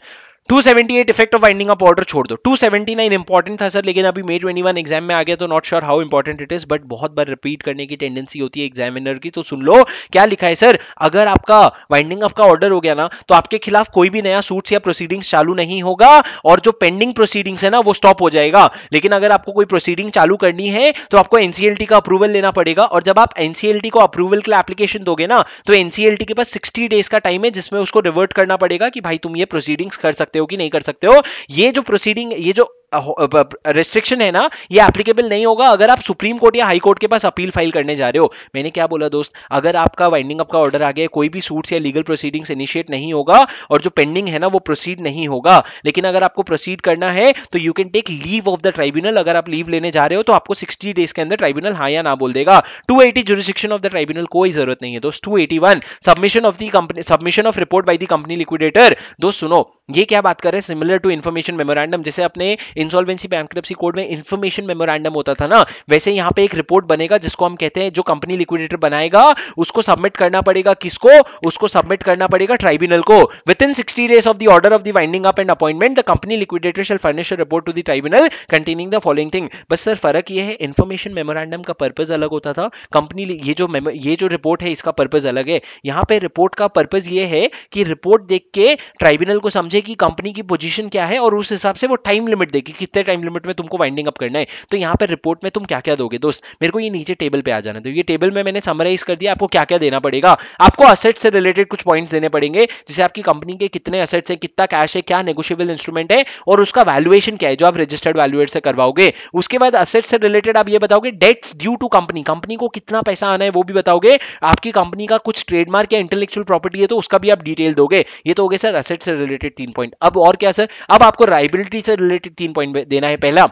Speaker 1: 278 effect of winding up order छोड़ दो। 279 इंपॉर्टेंट था सर, लेकिन अभी मे 21 एग्ज़ाम में आ गया तो not sure how important it is but बहुत बार रिपीट करने की टेंडेंसी होती है एग्जामिनर की तो सुन लो, क्या लिखा है सर? अगर आपका वाइंडिंग अप का ऑर्डर हो गया ना तो आपके खिलाफ कोई भी नया सूट्स या प्रोसीडिंग्स चालू नहीं होगा, और जो पेंडिंग प्रोसीडिंग्स है ना, वो स्टॉप हो जाएगा। लेकिन अगर आपको कोई प्रोसीडिंग चालू करनी है तो आपको एनसीएलटी का अप्रूवल लेना पड़ेगा, और जब आप एनसीएलटी को अप्रूवल के लिए एप्लीकेशन दोगे ना तो एनसीएलटी के पास सिक्सटी डेज़ का टाइम है, जिसमें उसको रिवर्ट करना पड़ेगा कि भाई तुम ये प्रोसीडिंग्स कर सकते कि नहीं कर सकते हो? ये जो प्रोसीडिंग ये जो रेस्ट्रिक्शन है ना? ये एप्लीकेबल नहीं होगा अगर आप सुप्रीम कोर्ट या हाई कोर्ट के पास अपील फ़ाइल करने जा रहे हो। मैंने क्या बोला दोस्त? अगर आपका वाइंडिंग अप का ऑर्डर आ गया, कोई भी सूट्स या लीगल प्रोसीडिंग्स इनिशिएट नहीं होगा और जो पेंडिंग है ना, वो प्रोसीड नहीं होगा। लेकिन अगर आपको प्रोसीड करना है तो you can take leave of the tribunal अगर आप लीव लेने जा रहे हो तो आपको सिक्सटी डेज़ के अंदर ट्राइब्यूनल हाँ या ना बोल देगा। Two eighty jurisdiction of the tribunal कोई ज़रूरत नहीं है दोस्त। Two eighty one submission of the company submission of report by the company liquidator दोस्त सुनो, ये क्या बात कर रहे हैं? सिमिलर टू इन्फॉर्मेशन मेमोरेंडम जैसे अपने इंसॉल्वेंसी बैंक्रप्सी कोड में इंफॉर्मेशन मेमोरेंडम होता था ना, वैसे यहाँ पे एक रिपोर्ट बनेगा जिसको हम कहते हैं जो कंपनी लिक्विडेटर बनाएगा, उसको सबमिट करना पड़ेगा किसको? उसको सबमिट करना पड़ेगा ट्राइब्यूनल को। Within sixty days of the order of the winding up and appointment the company liquidator shall furnish report to the tribunal containing the following thing बस सर, फ़र्क ये है इंफॉर्मेशन मेमोरेंडम का पर्पज अलग होता था कंपनी ये जो ये जो रिपोर्ट है, इसका पर्पज अलग है। यहाँ पे रिपोर्ट का पर्पज ये है कि रिपोर्ट देख के ट्राइब्यूनल को समझे कि कंपनी की पोजीशन क्या है और उस हिसाब से वो टाइम लिमिट देगी कितने टाइम लिमिट में तुमको वाइंडिंग अप करना है? तो यहाँ पे रिपोर्ट में तुम क्या क्या दोगे? दोस्त, मेरे को ये नीचे टेबल पे आ जाना। तो ये टेबल में मैंने समराइज कर दिया, आपको क्या क्या देना पड़ेगा। आपको असेट से रिलेटेड कुछ पॉइंट्स देने पड़ेंगे, जैसे आपकी कंपनी के कितने असेट्स है, कितना कैश है, क्या नेगोशियबल इंस्ट्रूमेंट है, और उसका वैल्यूएशन क्या है, जो आप रजिस्टर्ड वैल्यूएट से करवाओगे। उसके बाद असेट से रिलेटेड आप ये बताओगे debts due to company company को कितना पैसा आना है, वो भी बताओगे। आपकी कंपनी का कुछ ट्रेडमार्क या इंटेलेक्चुअल प्रॉपर्टी है तो उसका भी आप डिटेल दोगे। ये तो हो गए सर असेट से रिलेटेड तीन पॉइंट अब और क्या सर अब आपको राइबिलिटी से रिलेटेड तीन पॉइंट देना है पहला।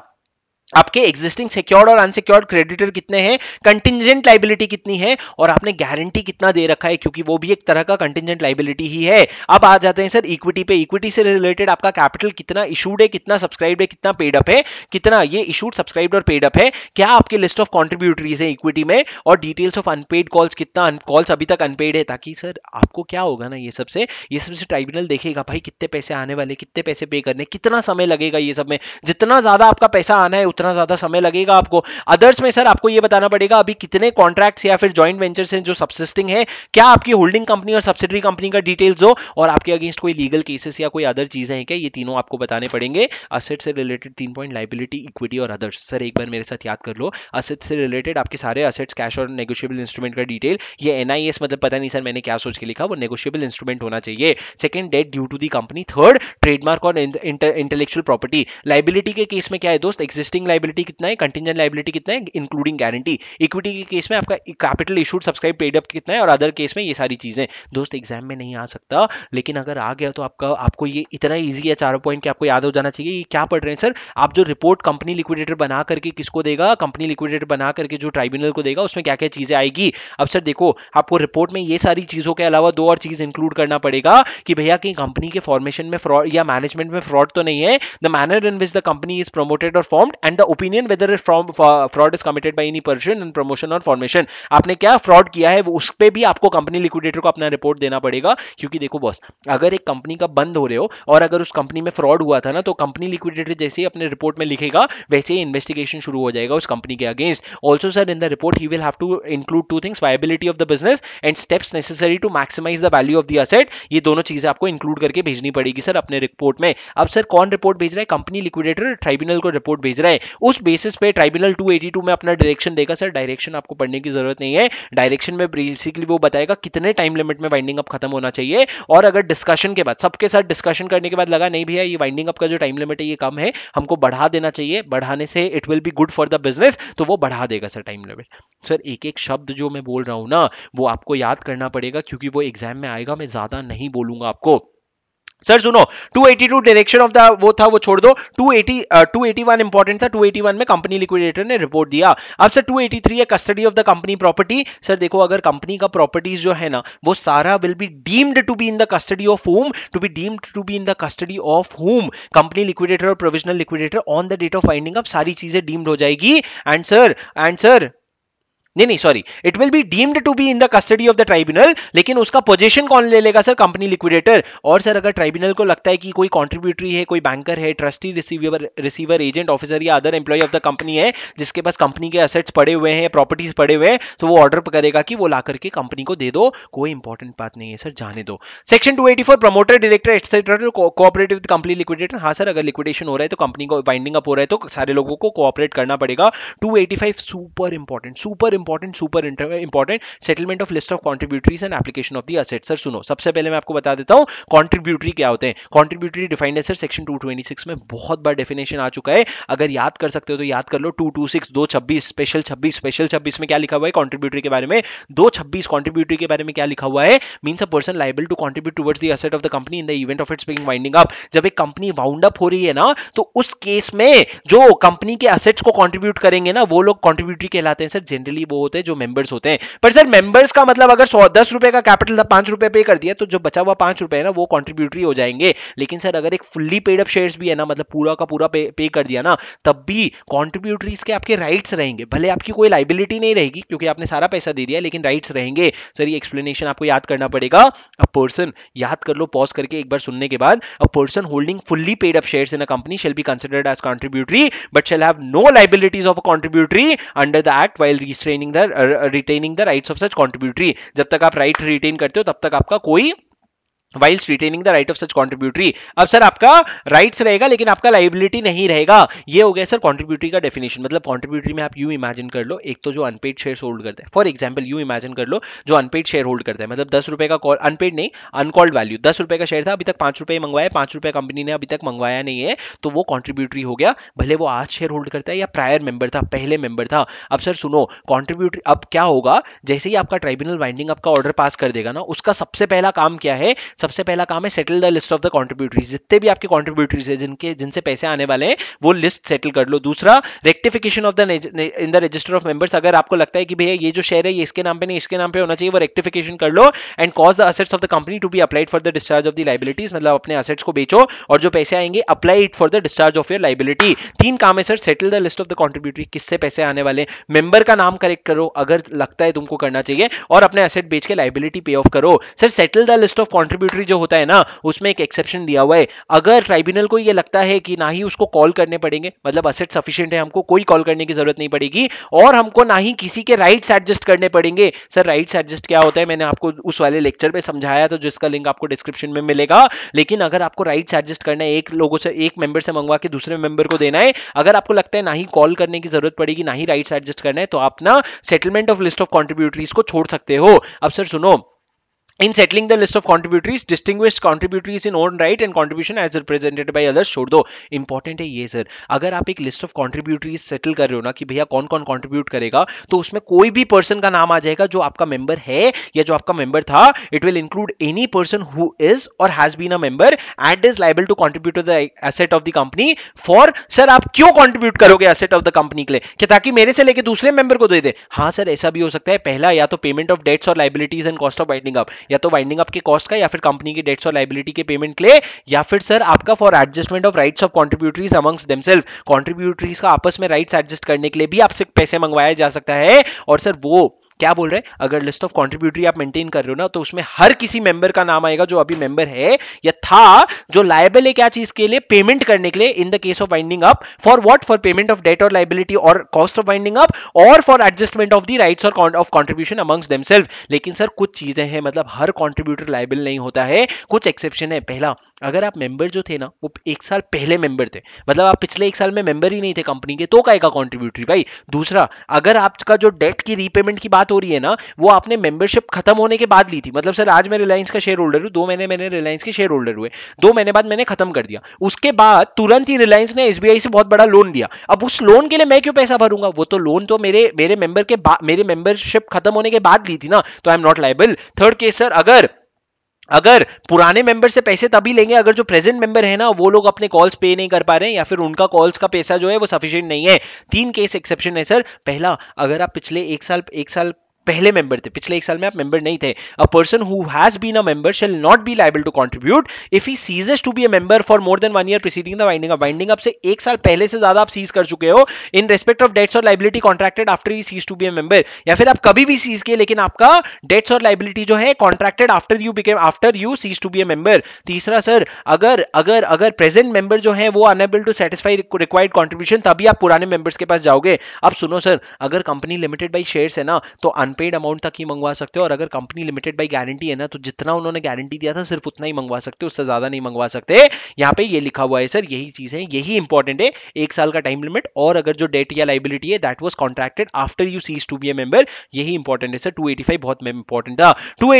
Speaker 1: आपके एग्जिस्टिंग सिक्योर्ड और अनसिक्योर्ड क्रेडिटर कितने हैं? कंटिजेंट लाइबिलिटी कितनी है? और आपने गारंटी कितना दे रखा है? क्योंकि वो भी एक तरह का कंटिजेंट लाइबिलिटी ही है। अब आ जाते हैं, सर इक्विटी पे। इक्विटी से रिलेटेड आपका कैपिटल कितना इशूड है, कितना सब्सक्राइब है, कितना पेड अप है, कितना ये इशूड सब्सक्राइब और पेड अप है, क्या आपके लिस्ट ऑफ़ कॉन्ट्रीब्यूटरीज है इक्विटी में? और डिटेल्स ऑफ़ अनपेड कॉल्स कितना कॉल्स अभी तक अनपेड है? ताकि, सर, आपको क्या होगा ना ये सबसे? ये सबसे ट्राइब्यूनल देखेगा, भाई, कितने पैसे आने वाले, कितने पैसे पे करने, कितना समय लगेगा ये सब में? जितना ज़्यादा आपका पैसा आना है उतना ज़्यादा समय लगेगा आपको। अदर्स में सर आपको यह बताना पड़ेगा, अभी कितने कॉन्ट्रैक्ट्स या फिर ज्वाइंट वेंचर्स हैं जो सब्सिस्टिंग है? क्या आपकी होल्डिंग कंपनी और सब्सिडरी कंपनी का डिटेल्स हो? और आपके अगेंस्ट कोई लीगल केसेस या कोई अदर चीज़ें हैं क्या? ये तीनों आपको बताने पड़ेंगे। असेट से रिलेटेड तीन पॉइंट लाइबिलिटी इक्विटी और अदर्स सर एक बार मेरे साथ याद कर लो। असेट से रिलेटेड आपके सारे असेट्स कैश और नेगोशियबल इंस्ट्रूमेंट का डिटेल ये एनआईएस मतलब पता नहीं सर मैंने क्या सोच के लिखा, वो नेगोशियबल इंस्ट्रूमेंट होना चाहिए। Second debt due to the company third trademark और इंटेलेक्चुअल प्रॉपर्टी लाइबिलिटी के केस में क्या है दोस्त? एक्सिस्टिंग लाइबिलिटी कितना है कंटिजेंट लाइबिलिटी कितना है इंक्लूडिंग गारंटी इक्विटी के केस में आपका capital issued subscribe paid up कितना है और अदर केस में ये सारी चीज़ें। दोस्त एग्ज़ाम में नहीं आ सकता, लेकिन अगर आ गया तो आपका, आपको ये इतना ईजी है चारों पॉइंट कि आपको याद हो जाना चाहिए, ये क्या पढ़ रहे हैं सर आप जो रिपोर्ट कंपनी लिक्विडेटर बना करके किसको देगा कंपनी लिक्विडेटर बना करके जो ट्राइब्यूनल को देगा, उसमें क्या क्या चीज़ें आएगी? अब सर देखो, आपको रिपोर्ट में ये सारी चीज़ों के अलावा दो और चीज़ इंक्लूड करना पड़ेगा कि भैया कहीं कंपनी के फॉर्मेशन में फ्रॉड या मैनेजमेंट में फ्रॉड तो नहीं है the manner in which the company is promoted और formed and the opinion whether from fraud is committed by any person in promotion और फॉर्मेशन आपने क्या फ्रॉड किया है उस पर भी आपको कंपनी लिक्विडेटर को अपना रिपोर्ट देना पड़ेगा, क्योंकि देखो बॉस अगर एक कंपनी का बंद हो रहे हो, और अगर उस कंपनी में फ्रॉड हुआ था ना तो कंपनी लिक्विडेटर जैसे ही अपने रिपोर्ट में लिखेगा, वैसे ही इन्वेस्टिगेशन शुरू हो जाएगा उस कंपनी के against also sir in the report he will have to include two things viability of the business and steps necessary to maximize the value of the asset ये दोनों चीज़ें आपको इंक्लूड करके भेजनी पड़ेगी सर अपने रिपोर्ट में. अब सर कौन रिपोर्ट भेज रहा है? कंपनी लिक्विडेटर ट्राइब्यूनल को रिपोर्ट भेज रहा है. उस बेसिस पे ट्राइब्यूनल 282 में अपना डायरेक्शन देगा सर डायरेक्शन आपको पढ़ने की ज़रूरत नहीं है। डायरेक्शन में बेसिकली वो बताएगा कितने टाइम लिमिट में वाइंडिंग अप खत्म होना चाहिए। और अगर डिस्कशन के बाद, सबके साथ डिस्कशन करने के बाद लगा, नहीं भैया, ये वाइंडिंग अप का जो टाइम लिमिट है, ये कम है, हमको बढ़ा देना चाहिए। बढ़ाने से it will be good for the business तो वो बढ़ा देगा सर टाइम लिमिट सर एक एक शब्द जो मैं बोल रहा हूँ ना, वो आपको याद करना पड़ेगा, क्योंकि वो एग्ज़ाम में आएगा, मैं ज़्यादा नहीं बोलूँगा आपको। सर सुनो 282 डायरेक्शन ऑफ़ द वो था वो छोड़ दो। 280 uh, 281 इंपॉर्टेंट था। 281 में कंपनी लिक्विडेटर ने रिपोर्ट दिया। अब सर 283 है custody of the company property sir देखो अगर कंपनी का प्रॉपर्टीज़ जो है ना वो सारा will be deemed to be in the custody of whom to be deemed to be in the custody of whom company liquidator और provisional liquidator on the date of winding अब सारी चीज़ें डीम्ड हो जाएगी। एंड सर एंड सर नहीं नहीं sorry it will be deemed to be in the custody of the tribunal लेकिन उसका पोजीशन कौन ले लेगा सर कंपनी लिक्विडेटर और सर अगर ट्राइब्यूनल को लगता है कि कोई कॉन्ट्रीब्यूटरी है, कोई बैंकर है trustee receiver receiver agent officer या other employee of the company है, जिसके पास कंपनी के असेट्स पड़े हुए हैं प्रॉपर्टीज़ पड़े हुए हैं तो वो ऑर्डर करेगा कि वो ला करके कंपनी को दे दो। कोई इंपॉर्टेंट बात नहीं है सर जाने दो। Section two eighty promoter director etcetera cooperative company liquidator हाँ सर अगर लिक्विडेशन हो रहा है तो कंपनी को बाइंडिंग अप हो रहा है तो सारे लोगों को कोऑपरेट करना पड़ेगा। Two super important super important super important settlement of list of contributories and application of the asset sir सुनो, सबसे पहले मैं आपको बता देता हूँ कॉन्ट्रीब्यूटरी क्या होते हैं? कॉन्ट्रीब्यूटरी डिफाइंड है सर सेक्शन 226 में बहुत बार डेफिनेशन आ चुका है। अगर याद कर सकते हो तो याद कर लो 226 226 स्पेशल 26 स्पेशल 26 में क्या लिखा हुआ है? कॉन्ट्रीब्यूटरी के बारे में। 226 कॉन्ट्रीब्यूटरी के बारे में क्या लिखा हुआ है? Means a person liable to contribute towards the asset of the company in the event of its being winding up जब एक कंपनी वाउंड अप हो रही है ना तो उस केस में जो कंपनी के असेट्स को कॉन्ट्रीब्यूट करेंगे ना, वो लोग कॉन्ट्रीब्यूटरी कहलाते हैं सर जनरली वो वो होते हैं जो मेंबर्स होते हैं। पर सर मेंबर्स का मतलब अगर सौ दस रुपए का कैपिटल था पाँच रुपए पे कर दिया तो जो बचा हुआ पाँच रुपए है ना वो कॉन्ट्रीब्यूटरी हो जाएँगे। लेकिन सर अगर एक फुल्ली पेड अप शेयर्स भी है ना मतलब पूरा का पूरा पे, पे कर दिया ना तब भी कॉन्ट्रीब्यूटरीज के आपके राइट्स रहेंगे। भले आपकी कोई लाइबिलिटी नहीं रहेगी क्योंकि आपने सारा पैसा दे दिया लेकिन राइट्स रहेंगे। सर ये एक्सप्लेनेशन आपको याद करना पड़ेगा। अ पर्सन याद कर लो पॉज करके एक बार सुनने के बाद a person holding fully paid up shares in a company shall be considered as contributory but shall have no liabilities of a contributory under the act while restraining the retaining the rights of such contributory जब तक आप राइट right रिटेन करते हो, तब तक आपका कोई whiles retaining the right of such contributory अब सर आपका राइट्स रहेगा, लेकिन आपका लाइबिलिटी नहीं रहेगा। ये हो गया सर कॉन्ट्रीब्यूटरी का डेफिनेशन मतलब कॉन्ट्रीब्यूटरी में आप यू इमेजिन कर लो। एक तो जो अनपेड शेयर होल्ड करते हैं। फॉर एग्ज़ाम्पल यू इमेजिन कर लो, जो अनपेड शेयर होल्ड करता है। मतलब दस रुपए का अनपेड नहीं अनकॉल्ड वैल्यू दस रुपए का शेयर था, अभी तक पाँच रुपए मंगवाया पाँच रुपए कंपनी ने अभी तक मंगवाया नहीं है। तो वो कॉन्ट्रीब्यूटरी हो गया। भले वो आज शेयर होल्ड करता है या प्रायर मेंबर था, पहले मेंबर था। अब सर सुनो कॉन्ट्रीब्यूटरी अब क्या होगा? जैसे ही आपका ट्राइब्यूनल वाइंडिंग आपका ऑर्डर पास कर देगा ना, उसका सबसे पहला काम क्या है? सबसे पहला काम है settle the list of the contributories जितने भी आपके कॉन्ट्रीब्यूटरीज है, जिनके, जिनसे पैसे आने वाले हैं, वो लिस्ट सेटल कर लो। दूसरा rectification of the in the register of members अगर आपको लगता है कि भैया ये जो शेयर है, ये इसके नाम पे नहीं, इसके नाम पे होना चाहिए, वो रेक्टिफिकेशन कर लो and cause the assets of the company to be applied for the discharge of the liabilities मतलब अपने असेट्स को बेचो और जो पैसे आएँगे apply for the discharge of your liability तीन काम है sir settle the list of the contributory किससे पैसे आने वाले मेंबर का नाम करेक्ट करो, अगर लगता है तुमको करना चाहिए और अपने असेट बेच के लाइबिलिटी पे ऑफ़ करो। Sir settle the list of contributory जो होता है ना, उसमें एक एक्सेप्शन दिया हुआ है। अगर ट्राइब्यूनल को ये लगता है कि ना ही उसको कॉल करने पड़ेंगे मतलब असेट सफिशियंट है, हमको कोई कॉल करने की ज़रूरत नहीं पड़ेगी, और हमको ना ही किसी के राइट्स एडजस्ट करने पड़ेंगे। सर राइट्स एडजस्ट क्या होता है? मैंने आपको उस वाले लेक्चर में समझाया तो जिसका लिंक आपको डिस्क्रिप्शन में मिलेगा। लेकिन अगर आपको राइट्स एडजस्ट करना है, एक लोगों से, एक मेंबर से मंगवा के दूसरे मेंबर को देना है, अगर आपको लगता है ना ही कॉल करने की ज़रूरत पड़ेगी, ना ही राइट्स एडजस्ट करना है तो आप ना settlement of list of contributories को छोड़ सकते हो। अब सर सुनो in settling the list of contributories, distinguished contributories in own right and contribution as represented by others, छोड़ दो। इंपॉर्टेंट है ये सर अगर आप एक लिस्ट ऑफ़ कॉन्ट्रीब्यूटरीज सेटल कर रहे हो ना कि भैया कौन कौन कॉन्ट्रीब्यूट करेगा तो उसमें कोई भी पर्सन का नाम आ जाएगा जो आपका मेंबर है या जो आपका मेंबर था। It will include any person who is और has been a member and is liable to to the asset of the company for sir आप क्यों कॉन्ट्रीब्यूट करोगे एसेट ऑफ़ द कंपनी के लिए? कि ताकि मेरे से लेके दूसरे मेंबर को दे दे। हाँ सर ऐसा भी हो सकता है। पहला या तो पेमेंट ऑफ़ डेट्स और liabilities and cost of winding up या तो वाइंडिंग अप के कॉस्ट का या फिर कंपनी की डेट्स और लाइबिलिटी के पेमेंट के लिए, या फिर सर आपका for adjustment of rights of contributories amongst themselves contributories का आपस में राइट्स एडजस्ट करने के लिए भी आपसे पैसे मंगवाया जा सकता है और सर वो क्या बोल रहे हैं? अगर लिस्ट ऑफ़ कॉन्ट्रीब्यूटरी आप मेंटेन कर रहे हो ना तो उसमें हर किसी मेंबर का नाम आएगा जो अभी मेंबर है, या था, जो लाइबल है क्या चीज़ के लिए? पेमेंट करने के लिए in the case of winding up for what for payment of debt और लाइबिलिटी और कॉस्ट ऑफ़ वाइंडिंग अप और for adjustment of the rights और ऑफ़ कॉन्ट्रीब्यूशन अमंग्स देमसेल्फ लेकिन सर कुछ चीज़ें हैं मतलब हर कॉन्ट्रीब्यूटर लाइबल नहीं होता है। कुछ एक्सेप्शन है। पहला, अगर आप मेंबर जो थे ना, वो एक साल पहले मेंबर थे। मतलब आप पिछले एक साल में मेंबर ही नहीं थे कंपनी के तो का कॉन्ट्रीब्यूटरी भाई, दूसरा, अगर आपका जो डेट की रीपेमेंट की बात हो रही है ना, वो आपने मेंबरशिप खत्म होने के बाद ली थी। मतलब सर, आज मैं रिलायंस का शेयर होल्डर हूँ, दो महीने मैंने रिलायंस के शेयर होल्डर हुए, दो महीने बाद मैंने खत्म कर दिया। उसके बाद तुरंत ही रिलायंस ने एसबीआई से बहुत बड़ा लोन लिया। अब उस लोन के लिए मैं क्यों पैसा भरूँगा? वो तो लोन तो मेरे मेरे मेंबर के मेरे मेंबरशिप खत्म होने के बाद ली थी ना तो I am not liable third case sir अगर अगर पुराने मेंबर से पैसे तभी लेंगे, अगर जो प्रेजेंट मेंबर है ना, वो लोग अपने कॉल्स पे नहीं कर पा रहे हैं, या फिर उनका कॉल्स का पैसा जो है वो सफिशियंट नहीं है। तीन केस एक्सेप्शन है सर पहला, अगर आप पिछले एक साल एक साल पहले मेंबर थे। पिछले एक साल में आप मेंबर नहीं थे। A person who has been a member shall not be liable to contribute if he ceases to be a member for more than one year preceding the winding up winding up से एक साल पहले से ज़्यादा आप सीज कर चुके हो इन रेस्पेक्ट ऑफ़ डेट्स और liability contracted after he cease to be a member या फिर आप कभी भी सीज किए, लेकिन आपका डेट्स और लाइबिलिटी जो है contracted after you became after you cease to be a member तीसरा सर अगर अगर अगर प्रेजेंट मेंबर जो है, वो unable to satisfy required contribution तभी आप पुराने मेंबर्स के पास जाओगे। अब सुनो सर अगर कंपनी लिमिटेड बाई शेयर्स है ना तो अनपेड अमाउंट तक ही मंगवा सकते हो, और अगर कंपनी लिमिटेड बाई गारंटी है ना तो जितना उन्होंने गारंटी दिया था, सिर्फ़ उतना ही मंगवा सकते हो, उससे ज़्यादा नहीं मंगवा सकते। यहाँ पे ये लिखा हुआ है सर यही चीज़ है, यही इंपॉर्टेंट है, एक साल का टाइम लिमिट और अगर जो डेट या लाइबिलिटी है that was contracted after you cease to be a member यही इंपॉर्टेंट है सर टू बहुत इंपॉर्टेंट था। टू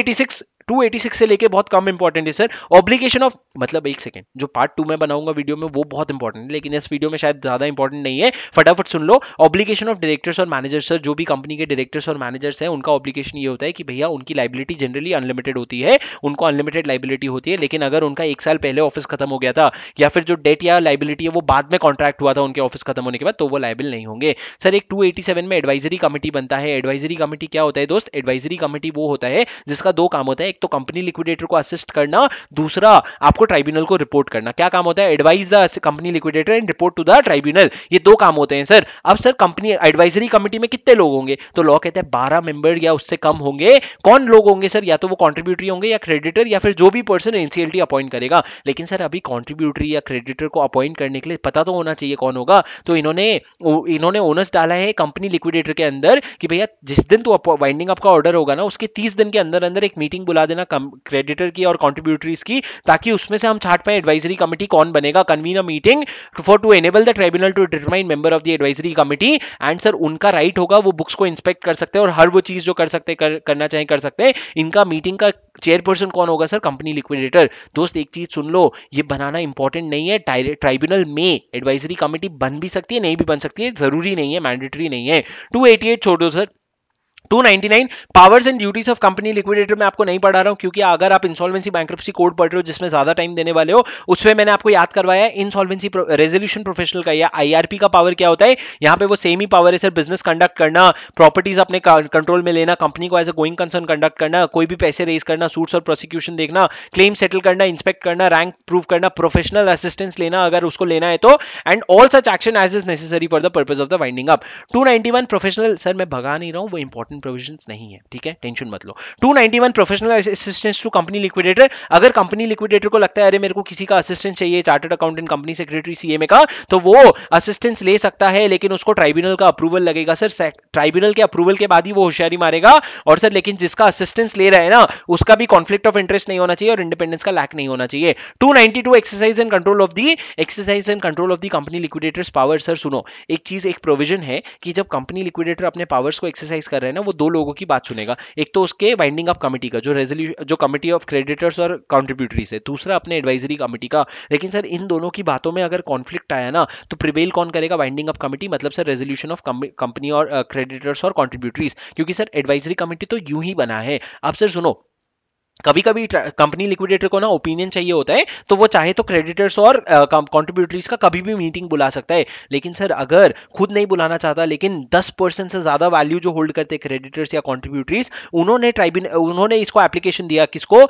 Speaker 1: 286 से लेके बहुत कम इंपॉर्टेंट है सर ऑब्लिगेशन ऑफ़ मतलब एक सेकंड जो पार्ट टू में बनाऊँगा वीडियो में, वो बहुत इंपॉर्टेंट है, लेकिन इस वीडियो में शायद ज़्यादा इंपॉर्टेंट नहीं है. फटाफट सुन लो. ऑब्लिगेशन ऑफ़ डायरेक्टर्स और मैनेजर्स सर जो भी कंपनी के डायरेक्टर्स और मैनेजर्स हैं, उनका ऑब्लिगेशन ये होता है कि भैया, उनकी लाइबिलिटी जनरली अनलिमिटेड होती है. उनको अनलिमिटेड लाइबिलिटी होती है, लेकिन अगर उनका एक साल पहले ऑफ़िस खत्म हो गया था, या फिर जो डेट या लाइबिलिटी है, वो बाद में कॉन्ट्रैक्ट हुआ था उनके ऑफ़िस खत्म होने के बाद तो वो लाइबिल नहीं होंगे. सर एक 287 में एडवाइजरी कमेटी बनता है. एडवाइजरी कमेटी क्या होता है दोस्त? एडवाइजरी कमेटी वो होता है, जिसका दो काम होता है. एक तो कंपनी लिक्विडेटर को असिस्ट करना, दूसरा आपको ट्राइब्यूनल को रिपोर्ट करना। क्या काम होता है? Advise the company liquidator and report to the tribunal ये दो काम होते हैं सर अब सर कंपनी एडवाइजरी कमेटी में कितने लोग होंगे? तो लॉ कहते हैं बारह मेंबर या उससे कम होंगे। कौन लोग होंगे सर या तो वो कॉन्ट्रीब्यूटरी होंगे या क्रेडिटर या फिर जो भी पर्सन एनसीएलटी अपॉइंट करेगा। लेकिन सर अभी कॉन्ट्रीब्यूटरी या क्रेडिटर को अपॉइंट करने के लिए पता तो होना चाहिए कौन होगा। तो इन्होंने इन्होंने ओनर्स डाला है कंपनी लिक्विडेटर के अंदर कि भैया, जिस दिन तो वाइंडिंग अप का ऑर्डर होगा ना, उसके तीस दिन के अंदर अंदर एक मीटिंग बुला देना क्रेडिटर की और कॉन्ट्रीब्यूटरीज की ताकि उसमें से हम छाट पाए एडवाइजरी कमिटी कौन बनेगा। Convene a meeting for to enable the tribunal to determine member of the advisory committee and sir उनका राइट right होगा वो बुक्स को इंस्पेक्ट कर सकते हैं और हर वो चीज़ जो कर सकते कर, करना चाहे कर सकते हैं। इनका मीटिंग का चेयरपर्सन कौन होगा सर कंपनी लिक्विडेटर दोस्त एक चीज़ सुन लो ये बनाना इंपॉर्टेंट नहीं है। ट्राइब्यूनल में एडवाइजरी कमेटी बन भी सकती है नहीं भी बन सकती है ज़रूरी नहीं है मैंडेटरी नहीं है। 288 छोड़ दो sir 299 powers and duties of company liquidator मैं आपको नहीं पढ़ा रहा हूँ, क्योंकि अगर आप इंसॉल्वेंसी बैंक्रप्सी कोड पढ़ रहे हो, जिसमें ज़्यादा टाइम देने वाले हो, उसमें मैंने आपको याद करवाया इंसॉल्वेंसी रेजोल्यूशन प्रोफेशनल का या आईआरपी का पावर क्या होता है, यहाँ पे वो सेम ही पावर है सर बिज़नेस कंडक्ट करना प्रॉपर्टीज़ अपने कंट्रोल में लेना कंपनी को as a going concern conduct करना, कोई भी पैसे रेज करना सूट्स और प्रोसिक्यूशन देखना क्लेम सेटल करना इंस्पेक्ट करना रैंक प्रूव करना प्रोफेशनल असिस्टेंस लेना, अगर उसको लेना है तो and all such action as is necessary for the purpose of the winding up 291 professional sir मैं भगा नहीं रहा हूँ, वो इंपॉर्टेंट प्रोविजंस नहीं है, ठीक है? टेंशन मत लो। 291 professional assistance to company liquidator अगर कंपनी लिक्विडेटर को लगता है, अरे मेरे को किसी का असिस्टेंट चाहिए chartered accountant company secretary CMA का तो वो असिस्टेंस ले सकता है, लेकिन उसको ट्राइब्यूनल का अप्रूवल लगेगा। सर ट्राइब्यूनल के अप्रूवल के बाद ही वो होशियारी मारेगा, और सर, लेकिन जिसका असिस्टेंस ले रहा है ना, उसका भी कॉन्फ्लिक्ट ऑफ़ इंटरेस्ट नहीं होना चाहिए और इंडिपेंडेंस का लैक नहीं होना चाहिए। 292 exercise and control of the exercise and control of the company liquidators power sir, सुनो, एक चीज़, एक प्रोविज़न है कि जब कंपनी लिक्विडेटर अपने पावर्स को एक्सरसाइज कर रहे हैं ना वो दो लोगों की बात सुनेगा। एक तो उसके वाइंडिंग अप कमेटी का, जो रेजोल्यूशन जो कमेटी ऑफ़ क्रेडिटर्स और कॉन्ट्रीब्यूटरीज है दूसरा अपने एडवाइजरी कमेटी का। लेकिन सर, इन दोनों की बातों में अगर कॉन्फ्लिक्ट आया ना तो प्रिवेल कौन करेगा वाइंडिंग अप कमेटी मतलब सर रेजोल्यूशन ऑफ़ कंपनी और क्रेडिटर्स और कॉन्ट्रीब्यूटरीज क्योंकि सर एडवाइजरी कमेटी तो यूँ ही बना है। अब सर सुनो कभी कभी कंपनी लिक्विडेटर को ना ओपिनियन चाहिए होता है तो वो चाहे तो क्रेडिटर्स और कॉन्ट्रीब्यूटरीज का कभी भी मीटिंग बुला सकता है। लेकिन सर, अगर खुद नहीं बुलाना चाहता, लेकिन 10 परसेंट से ज़्यादा वैल्यू जो होल्ड करते क्रेडिटर्स या कॉन्ट्रीब्यूटरीज उन्होंने ट्राइबिन उन्होंने इसको एप्लीकेशन दिया किसको?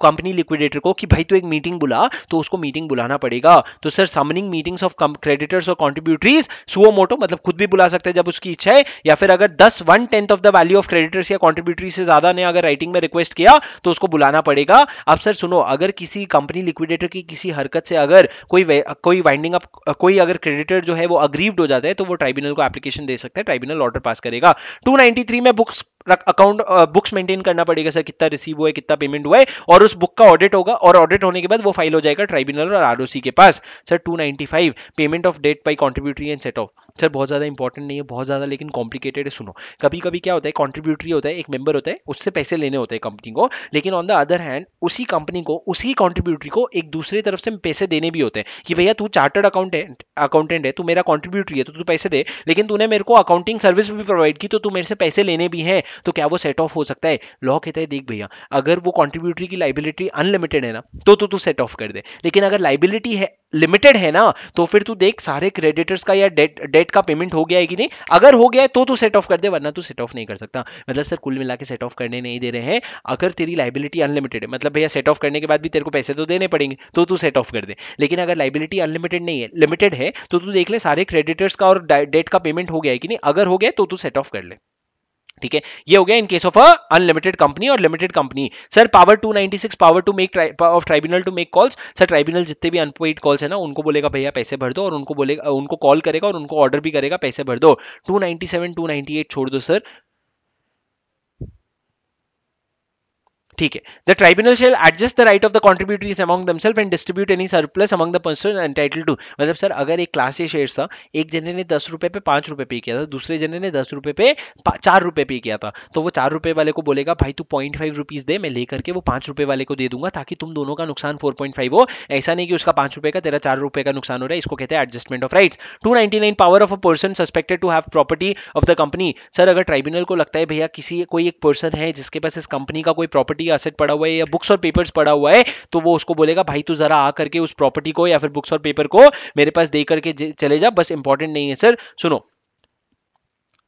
Speaker 1: कंपनी लिक्विडेटर को कि भाई तू एक मीटिंग बुला तो उसको मीटिंग बुलाना पड़ेगा। तो sir summoning meetings of creditors और कॉन्ट्रीब्यूटरीज सुओ मोटो मतलब खुद भी बुला सकते हैं जब उसकी इच्छा है, या फिर अगर दस one tenth of the value of creditors या कॉन्ट्रीब्यूटरी से ज़्यादा ने अगर राइटिंग में रिक्वेस्ट किया तो उसको बुलाना पड़ेगा। अब सर सुनो, अगर किसी कंपनी लिक्विडेटर की किसी हरकत से अगर कोई कोई वाइंडिंग अप कोई अगर क्रेडिटर जो है वो अग्रीव्ड हो जाता है तो वो ट्राइब्यूनल को एप्लीकेशन दे सकता है ट्राइब्यूनल ऑर्डर पास करेगा। 293 में बुक्स अकाउंट बुक्स मेंटेन करना पड़ेगा सर, कितना रिसीव हुआ है, कितना पेमेंट हुआ है, और उस बुक का ऑडिट होगा, और ऑडिट होने के बाद वो फ़ाइल हो जाएगा ट्राइब्यूनल और आरओसी के पास। Sir 295 payment of debt by contributory and set off sir बहुत ज़्यादा इंपॉर्टेंट नहीं है, बहुत ज़्यादा लेकिन कॉम्प्लिकेटेड है, सुनो। कभी कभी क्या होता है कॉन्ट्रीब्यूटरी होता है, एक मेंबर होता है, उससे पैसे लेने होते हैं कंपनी को, लेकिन ऑन द अदर हैंड उसी कंपनी को, उसी कॉन्ट्रीब्यूटरी को एक दूसरी तरफ़ से पैसे देने भी होते हैं कि भैया तू चार्टर्ड अकाउंटेंट अकाउंटेंट है, तू मेरा कॉन्ट्रीब्यूटरी है तो तू पैसे दे, लेकिन तूने मेरे को अकाउंटिंग सर्विस भी प्रोवाइड की तो तू मेरे से पैसे लेने भी हैं तो क्या वो सेट ऑफ़ हो सकता है? लॉ कहता है, देख भैया, अगर वो कॉन्ट्रीब्यूटरी की लाइबिलिटी अनलिमिटेड है ना तो तू सेट ऑफ़ कर दे, लेकिन अगर लाइबिलिटी है लिमिटेड है ना तो फिर तू देख सारे क्रेडिटर्स का या डेट डेट का पेमेंट हो गया है कि नहीं? अगर हो गया है तो तू सेट ऑफ़ कर दे, वरना तू सेट ऑफ़ नहीं कर सकता। मतलब सर, कुल मिला के सेट ऑफ़ करने नहीं दे रहे हैं। अगर तेरी लाइबिलिटी अनलिमिटेड है। मतलब भैया सेट ऑफ़ करने के बाद भी तेरे को पैसे तो देने पड़ेंगे तो तू सेट ऑफ़ कर दे। लेकिन अगर लाइबिलिटी अनलिमिटेड नहीं है लिमिटेड है तो तू देख ले सारे क्रेडिटर्स का और डेट का पेमेंट हो गया है कि नहीं। अगर हो गया तो तू सेट ऑफ़ कर ले। ठीक है? ये हो गया in case of a unlimited company और limited company sir power 296 power to make of tribunal to make calls sir tribunal जितने भी अनपेड कॉल्स है ना, उनको बोलेगा, भैया पैसे भर दो। और उनको बोलेगा, उनको कॉल करेगा और उनको ऑर्डर भी करेगा, पैसे भर दो। 297 298 छोड़ दो सर ठीक है। The tribunal shall adjust the right of the contributories among themselves and distribute any surplus among the person entitle to मतलब सर, अगर एक क्लास ए शेयर था, एक जने ने दस रुपए पे पाँच रुपए पे किया था, दूसरे जने ने दस रुपए पे चार रुपए पे किया था तो वो चार रुपए वाले को बोलेगा, भाई तू पॉइंट फाइव रुपीज़ दे, मैं लेकर के वो पाँच रुपए वाले को दे दूँगा ताकि तुम दोनों का नुकसान फोर पॉइंट फाइव हो। ऐसा नहीं कि उसका पाँच रुपए का, तेरा चार रुपए का नुकसान हो रहा है, इसको कहते हैं adjustment of rights two ninety nine power of a person suspected to have property of the company sir, अगर ट्राइब्यूनल को लगता है, भैया, किसी, कोई एक पर्सन है जिसके पास इस कंपनी का कोई प्रॉपर्टी असेट पड़ा हुआ है या बुक्स और पेपर्स पड़ा हुआ है तो वो उसको बोलेगा, भाई तू जरा आ करके उस प्रॉपर्टी को या फिर बुक्स और पेपर को मेरे पास दे करके चले जा, बस इंपॉर्टेंट नहीं है सर सुनो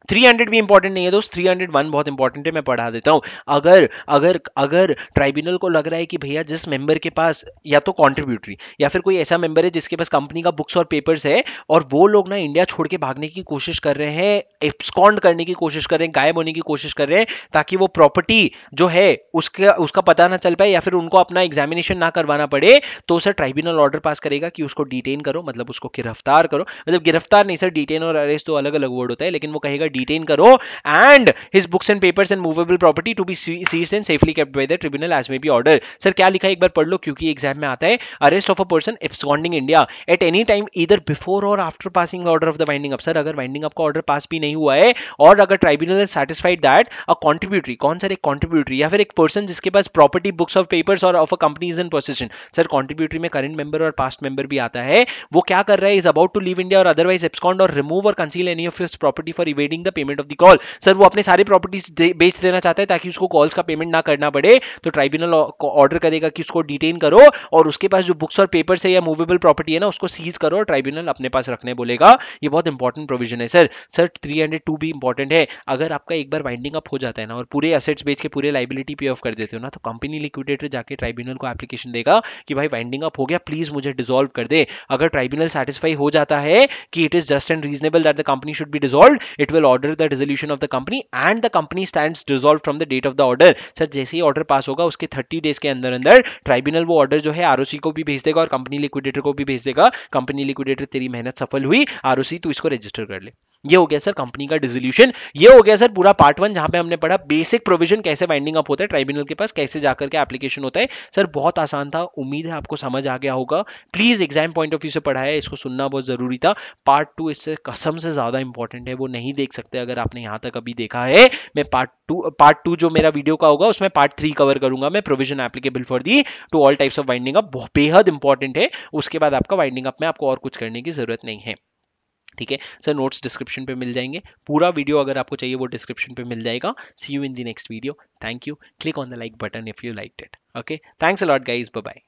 Speaker 1: 300 भी इंपॉर्टेंट नहीं है दोस्त 301 बहुत इंपॉर्टेंट है, मैं पढ़ा देता हूँ। अगर अगर अगर ट्राइब्यूनल को लग रहा है कि भैया जिस मेंबर के पास या तो कॉन्ट्रीब्यूटरी या फिर कोई ऐसा मेंबर है जिसके पास कंपनी का बुक्स और पेपर्स है, और वो लोग ना इंडिया छोड़ के भागने की कोशिश कर रहे हैं एक्सकॉन्ड करने की कोशिश कर रहे हैं, गायब होने की कोशिश कर रहे हैं, ताकि वो प्रॉपर्टी जो है उसका उसका पता ना चल पाए या फिर उनको अपना एग्जामिनेशन ना करवाना पड़े तो सर ट्राइब्यूनल ऑर्डर पास करेगा कि उसको डिटेन करो मतलब उसको गिरफ़्तार करो। मतलब गिरफ़्तार नहीं, सर डिटेन और अरेस्ट तो अलग अलग वर्ड होता है, लेकिन वो कहेगा डिटेन करो and his books and papers and movable property to be seized and safely kept by the tribunal as may be order sir क्या लिखा है? एक बार पढ़ लो, क्योंकि एग्ज़ाम में आता है arrest of a person absconding India at any time इधर बिफोर और after passing order of the winding up sir अगर वाइंडिंग अप का ऑर्डर पास भी नहीं हुआ है, और अगर tribunal satisfied that a contributory कौन सर? एक कॉन्ट्रीब्यूटरी या फिर एक पर्सन जिसके पास प्रॉपर्टी बुक्स ऑफ़ पेपर्स और of a company in position sir contributory में करंट मेंबर और पास्ट मेंबर भी आता है, वो क्या कर रहा है? Is about to leave India और अदरवाइज़ एब्सकॉन्ड और रिमूव और conceal any of his property for evading the payment of the call sir वो अपने सारे प्रॉपर्टीज़ दे, बेच देना चाहता है ताकि उसको कॉल्स का पेमेंट ना करना पड़े तो ट्राइब्यूनल ऑर्डर करेगा कि उसको डिटेन करो और उसके पास जो बुक्स और पेपर है या मूवेबल प्रॉपर्टी है ना उसको सीज करो और ट्राइब्यूनल अपने पास रखने बोलेगा। ये बहुत इंपॉर्टेंट प्रोविज़न है सर सर 302 भी इंपॉर्टेंट है। अगर आपका एक बार वाइंडिंग अप हो जाता है ना और पूरे असेट्स बेच के पूरे लाइबिलिटी पे ऑफ़ कर देते हो ना तो कंपनी लिक्विडेटर जाके ट्राइब्यूनल को एप्लीकेशन देगा कि भाई वाइंडिंग अप हो गया प्लीज़ मुझे डिजोल्व कर दे। अगर ट्राइब्यूनल सेटिस्फाई हो जाता है कि it is just and reasonable that the company should be dissolve it will order the resolution of the company and the company stand resolve from the date of the order sir जैसे ही ऑर्डर पास होगा, उसके थर्टी डेज़ के अंदर अंदर ट्राइब्यूनल वो ऑर्डर जो है आरओसी को भी भेज देगा और कंपनी लिक्विडेटर को भी भेज देगा। कंपनी लिक्विडेटर तेरी मेहनत सफल हुई आरओसी तू इसको रजिस्टर कर ले। ये हो गया सर कंपनी का डिजोल्यूशन ये हो गया सर पूरा पार्ट वन जहाँ पे हमने पढ़ा बेसिक प्रोविज़न कैसे वाइंडिंग अप होता है ट्राइब्यूनल के पास कैसे जाकर के एप्लीकेशन होता है। सर बहुत आसान था, उम्मीद है आपको समझ आ गया होगा। Please exam point of view से पढ़ा है इसको सुनना बहुत ज़रूरी था। पार्ट टू इससे कसम से ज़्यादा इंपॉर्टेंट है, वो नहीं देख सकते अगर आपने यहाँ तक अभी देखा है। मैं पार्ट टू पार्ट टू जो मेरा वीडियो का होगा, उसमें पार्ट थ्री कवर करूँगा मैं provision applicable for the to all types of winding up बेहद इंपॉर्टेंट है। उसके बाद आपका वाइंडिंग अप में आपको और कुछ करने की ज़रूरत नहीं है। ठीक है? सर नोट्स डिस्क्रिप्शन पे मिल जाएँगे। पूरा वीडियो अगर आपको चाहिए, वो डिस्क्रिप्शन पे मिल जाएगा। See you in the next video thank you click on the like button if you like it okay thanks a lot guys bye